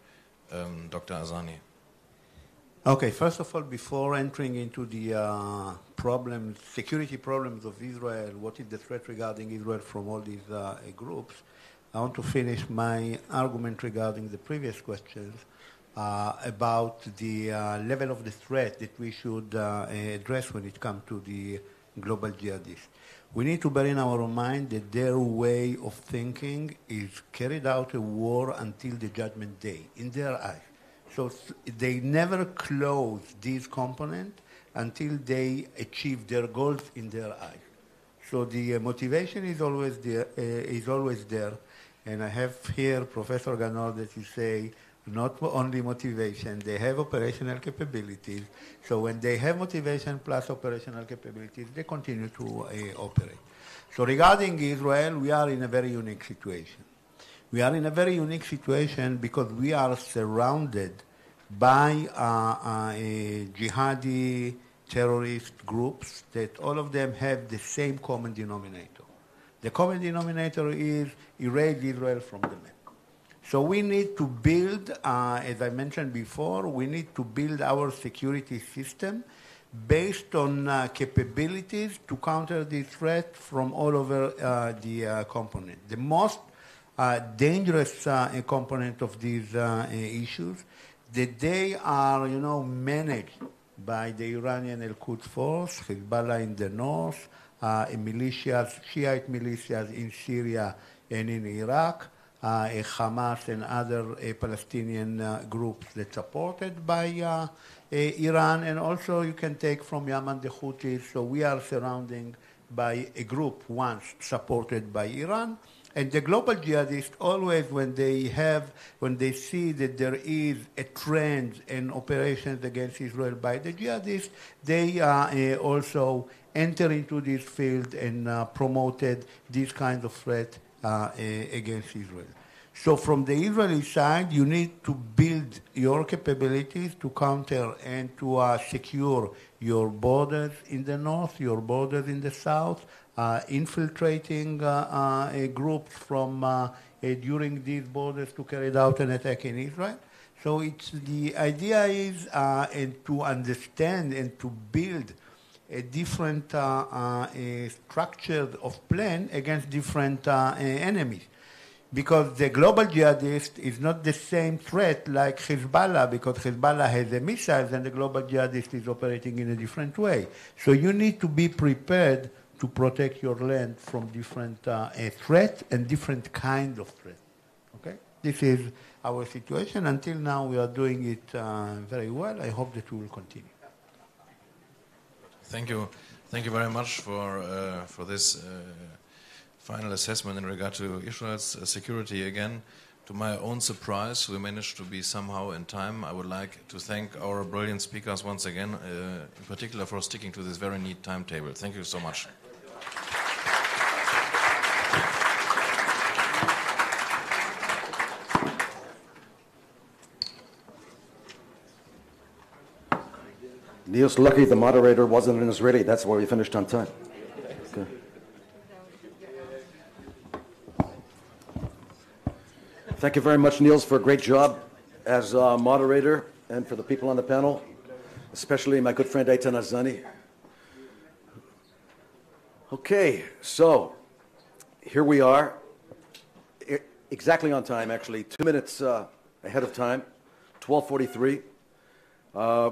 Um, Dr. Azani. Okay, first of all, before entering into the uh, problems, security problems of Israel, what is the threat regarding Israel from all these uh, groups, I want to finish my argument regarding the previous questions uh, about the uh, level of the threat that we should uh, address when it comes to the global jihadists. We need to bear in our mind that their way of thinking is carried out a war until the judgment day, in their eyes. So they never close this component until they achieve their goals in their eyes. So the uh, motivation is always there, uh, is always there. And I have here Professor Ganor that you say not only motivation, they have operational capabilities. So when they have motivation plus operational capabilities, they continue to uh, operate. So regarding Israel, we are in a very unique situation. We are in a very unique situation because we are surrounded by uh, uh, jihadi terrorist groups that all of them have the same common denominator. The common denominator is erase Israel from the map. So we need to build, uh, as I mentioned before, we need to build our security system based on uh, capabilities to counter this threat from all over uh, the uh, component. The most dangerous uh, component of these issues that they are, you know, managed by the Iranian Al-Quds Force, Hezbollah in the north, uh, militias, Shiite militias in Syria and in Iraq, uh, Hamas and other uh, Palestinian uh, groups that supported by uh, Iran, and also you can take from Yemen the Houthis. So we are surrounding by a group once supported by Iran, and the global jihadists always, when they have, when they see that there is a trend in operations against Israel by the jihadists, they uh, also enter into this field and uh, promoted this kind of threat uh, against Israel. So from the Israeli side, you need to build your capabilities to counter and to uh, secure your borders in the north, your borders in the south, uh, Uh, infiltrating uh, uh, groups from uh, during these borders to carry out an attack in Israel. So it's the idea is uh, and to understand and to build a different a structure of plan against different enemies because the global jihadist is not the same threat like Hezbollah, because Hezbollah has the missiles and the global jihadist is operating in a different way. So you need to be prepared to protect your land from different uh, threats and different kind of threats. Okay, this is our situation. Until now, we are doing it uh, very well. I hope that we will continue. Thank you, thank you very much for uh, for this uh, final assessment in regard to Israel's uh, security again. To my own surprise, we managed to be somehow in time. I would like to thank our brilliant speakers once again, uh, in particular for sticking to this very neat timetable. Thank you so much. Nils lucky the moderator wasn't an Israeli. That's why we finished on time. Okay. Thank you very much, Nils, for a great job as a moderator and for the people on the panel, especially my good friend Eitan Azani. Okay, so here we are, exactly on time, actually, two minutes uh, ahead of time, 1243. Uh,